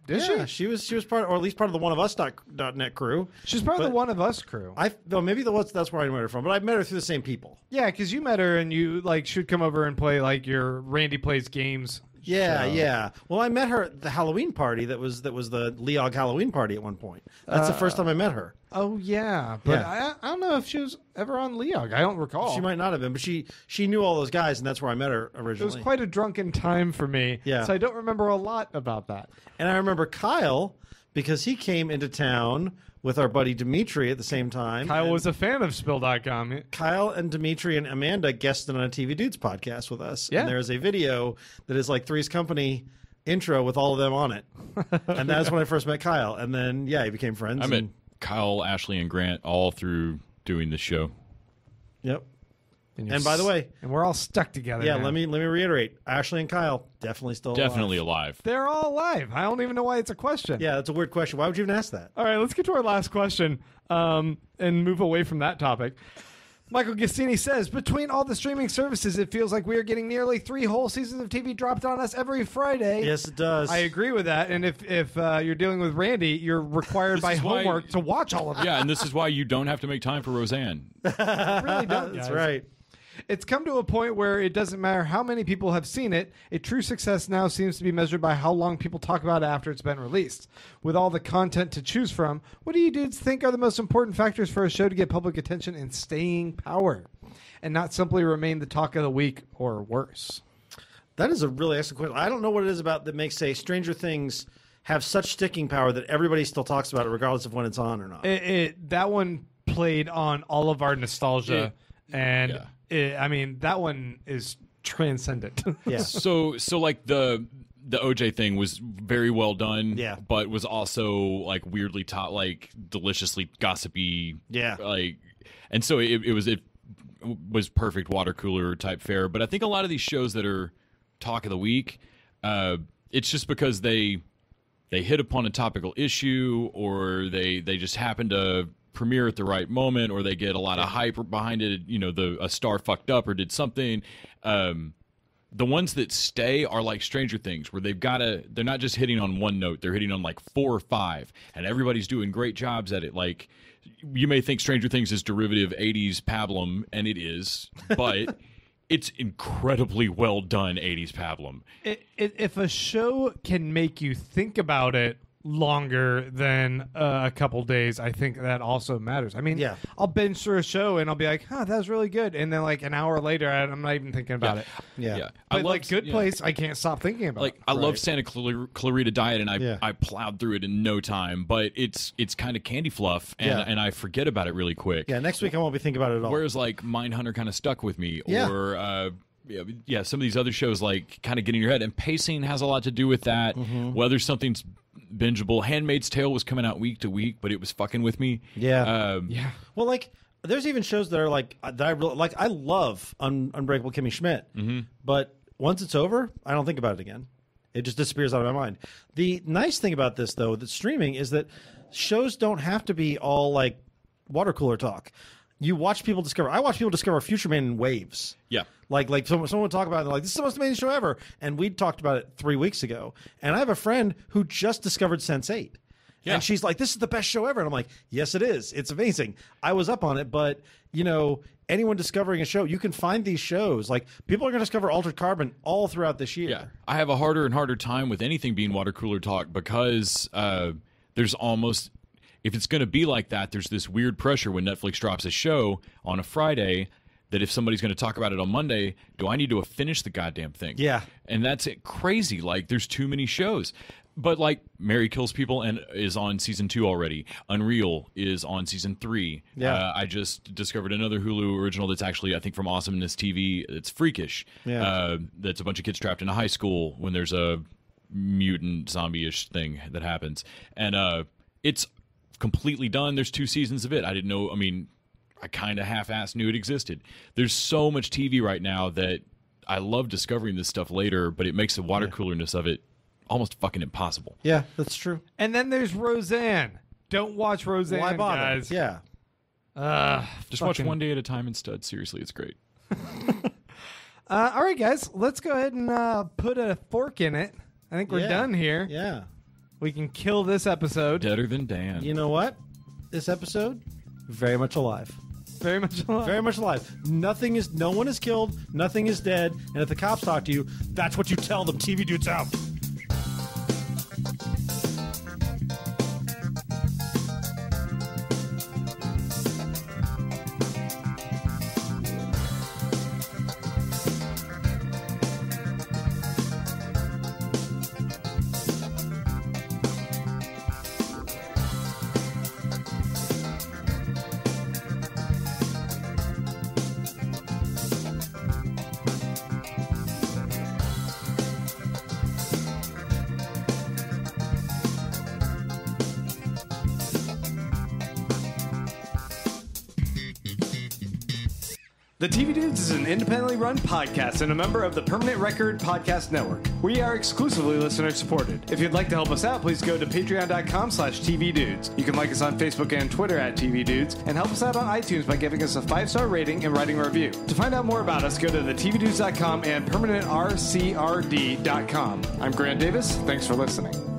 Did yeah, she? she was she was part, or at least part of the one of us dot, dot net crew. She's part of the One of Us crew. I though maybe the what's that's where I met her from, but I met her through the same people. yeah, because you met her and you like should come over and play like your Randy plays games. Yeah, show. yeah. Well, I met her at the Halloween party that was that was the Leog Halloween party at one point. That's the first uh, time I met her. Oh yeah, but Yeah. I, I don't know if she was ever on Leog. I don't recall. She might not have been, but she she knew all those guys, and that's where I met her originally. It was quite a drunken time for me. Yeah. So I don't remember a lot about that. And I remember Kyle because he came into town with our buddy Dimitri at the same time. Kyle And was a fan of Spill.com. Kyle and Dimitri and Amanda guested on a TV Dudes podcast with us. Yeah. And there's a video that is like Three's Company intro with all of them on it. and that's when I first met Kyle. And then, yeah, he became friends. I met and- Kyle, Ashley, and Grant all through doing the show. Yep. You're And by the way- and we're all stuck together. Yeah, now. let me let me reiterate. Ashley and Kyle definitely still. Definitely alive. They're all alive. I don't even know why it's a question. Yeah, that's a weird question. Why would you even ask that? All right, let's get to our last question um, and move away from that topic. Michael Gassini says, between all the streaming services, it feels like we are getting nearly three whole seasons of TV dropped on us every Friday. Yes, it does. I agree with that. And if if uh, you're dealing with Randy, you're required by is why- homework to watch all of it. Yeah, and this is why you don't have to make time for Roseanne. really don't. That's right. It's come to a point where it doesn't matter how many people have seen it. A true success now seems to be measured by how long people talk about it after it's been released. With all the content to choose from, what do you dudes think are the most important factors for a show to get public attention and staying power, and not simply remain the talk of the week or worse? That is a really excellent question. I don't know what it is about that makes say Stranger Things have such sticking power that everybody still talks about it regardless of when it's on or not. It, it that one played on all of our nostalgia, and Yeah. It, I mean that one is transcendent. yeah. so so like the the OJ thing was very well done. Yeah. But was also like weirdly taught like deliciously gossipy. Yeah. Like and so it, it was it was perfect water cooler type fare. But I think a lot of these shows that are talk of the week, uh, it's just because they they hit upon a topical issue or they they just happen to premiere at the right moment or they get a lot of hype behind it you know the a star fucked up or did something um the ones that stay are like Stranger Things, where they've got to, they're not just hitting on one note, they're hitting on like four or five, and everybody's doing great jobs at it. Like, you may think Stranger Things is derivative 80s pablum, and it is, but it's incredibly well done 80s pablum. i i if a show can make you think about it longer than uh, a couple days, I think that also matters. I mean, Yeah. I'll binge through a show and I'll be like, "Huh, that was really good," and then like an hour later, I- I'm not even thinking about it. Yeah. Yeah. But I love like Good yeah. Place, I can't stop thinking about. like it. I love Santa Clar- Clarita Diet, and I Yeah. I plowed through it in no time. But it's it's kind of candy fluff, and Yeah. and I forget about it really quick. Yeah, next week I won't be thinking about it at all. Whereas like Mindhunter kind of stuck with me, Yeah. or uh, yeah, yeah, some of these other shows like kind of getting in your head, and pacing has a lot to do with that. Mm-hmm. Whether something's bingeable, Handmaid's Tale was coming out week to week, but it was fucking with me. Yeah. um, yeah. Well, like there's even shows that are like that I really, like. I love Un- Unbreakable Kimmy Schmidt, mm-hmm. but once it's over, I don't think about it again. It just disappears out of my mind. The nice thing about this, though, that streaming is that shows don't have to be all like water cooler talk. You watch people discover. I watch people discover Future Man in waves. Yeah. Like like someone someone would talk about it, they're like this is the most amazing show ever, and we talked about it three weeks ago. And I have a friend who just discovered Sense Eight. Yeah. And she's like, "This is the best show ever." And I'm like, "Yes, it is. It's amazing." I was up on it, but you know, anyone discovering a show, you can find these shows. Like people are going to discover Altered Carbon all throughout this year. Yeah, I have a harder and harder time with anything being water cooler talk because uh, there's almost if it's going to be like that, there's this weird pressure when Netflix drops a show on a Friday that if somebody's going to talk about it on Monday, do I need to finish the goddamn thing? Yeah. and that's it, crazy. Like there's too many shows. But like Mary Kills People and is on season two already. Unreal is on season three. Yeah. Uh, I just discovered another Hulu original that's actually I think from Awesomeness TV. It's freakish. Yeah. Uh, that's a bunch of kids trapped in a high school when there's a mutant zombie-ish thing that happens, and uh, it's completely done. There's two seasons of it. I didn't know. I mean, I kind of half-assed knew it existed. There's so much TV right now that I love discovering this stuff later, but it makes the water coolerness of it almost fucking impossible. Yeah, that's true. And then there's Roseanne. Don't watch Roseanne, Why bother? guys. Yeah. Uh, Just watch fucking- one day at a time instead. Seriously, it's great. Uh, all right, guys, let's go ahead and uh, put a fork in it. I think we're Yeah. done here. Yeah. We can kill this episode. Deader than Dan. You know what? This episode, very much alive. Very much alive. Very much alive. Nothing is. No one is killed. Nothing is dead. And if the cops talk to you, that's what you tell them. TV dudes out. Independently run podcast and a member of the Permanent Record Podcast Network. We are exclusively listener supported. If you'd like to help us out, please go to patreon.com slash TV Dudes. You can like us on Facebook and Twitter at TV Dudes and help us out on iTunes by giving us a five-star rating and writing a review. To find out more about us, go to thetvdudes.com and permanentrcrd.com. I'm Grant Davis. Thanks for listening.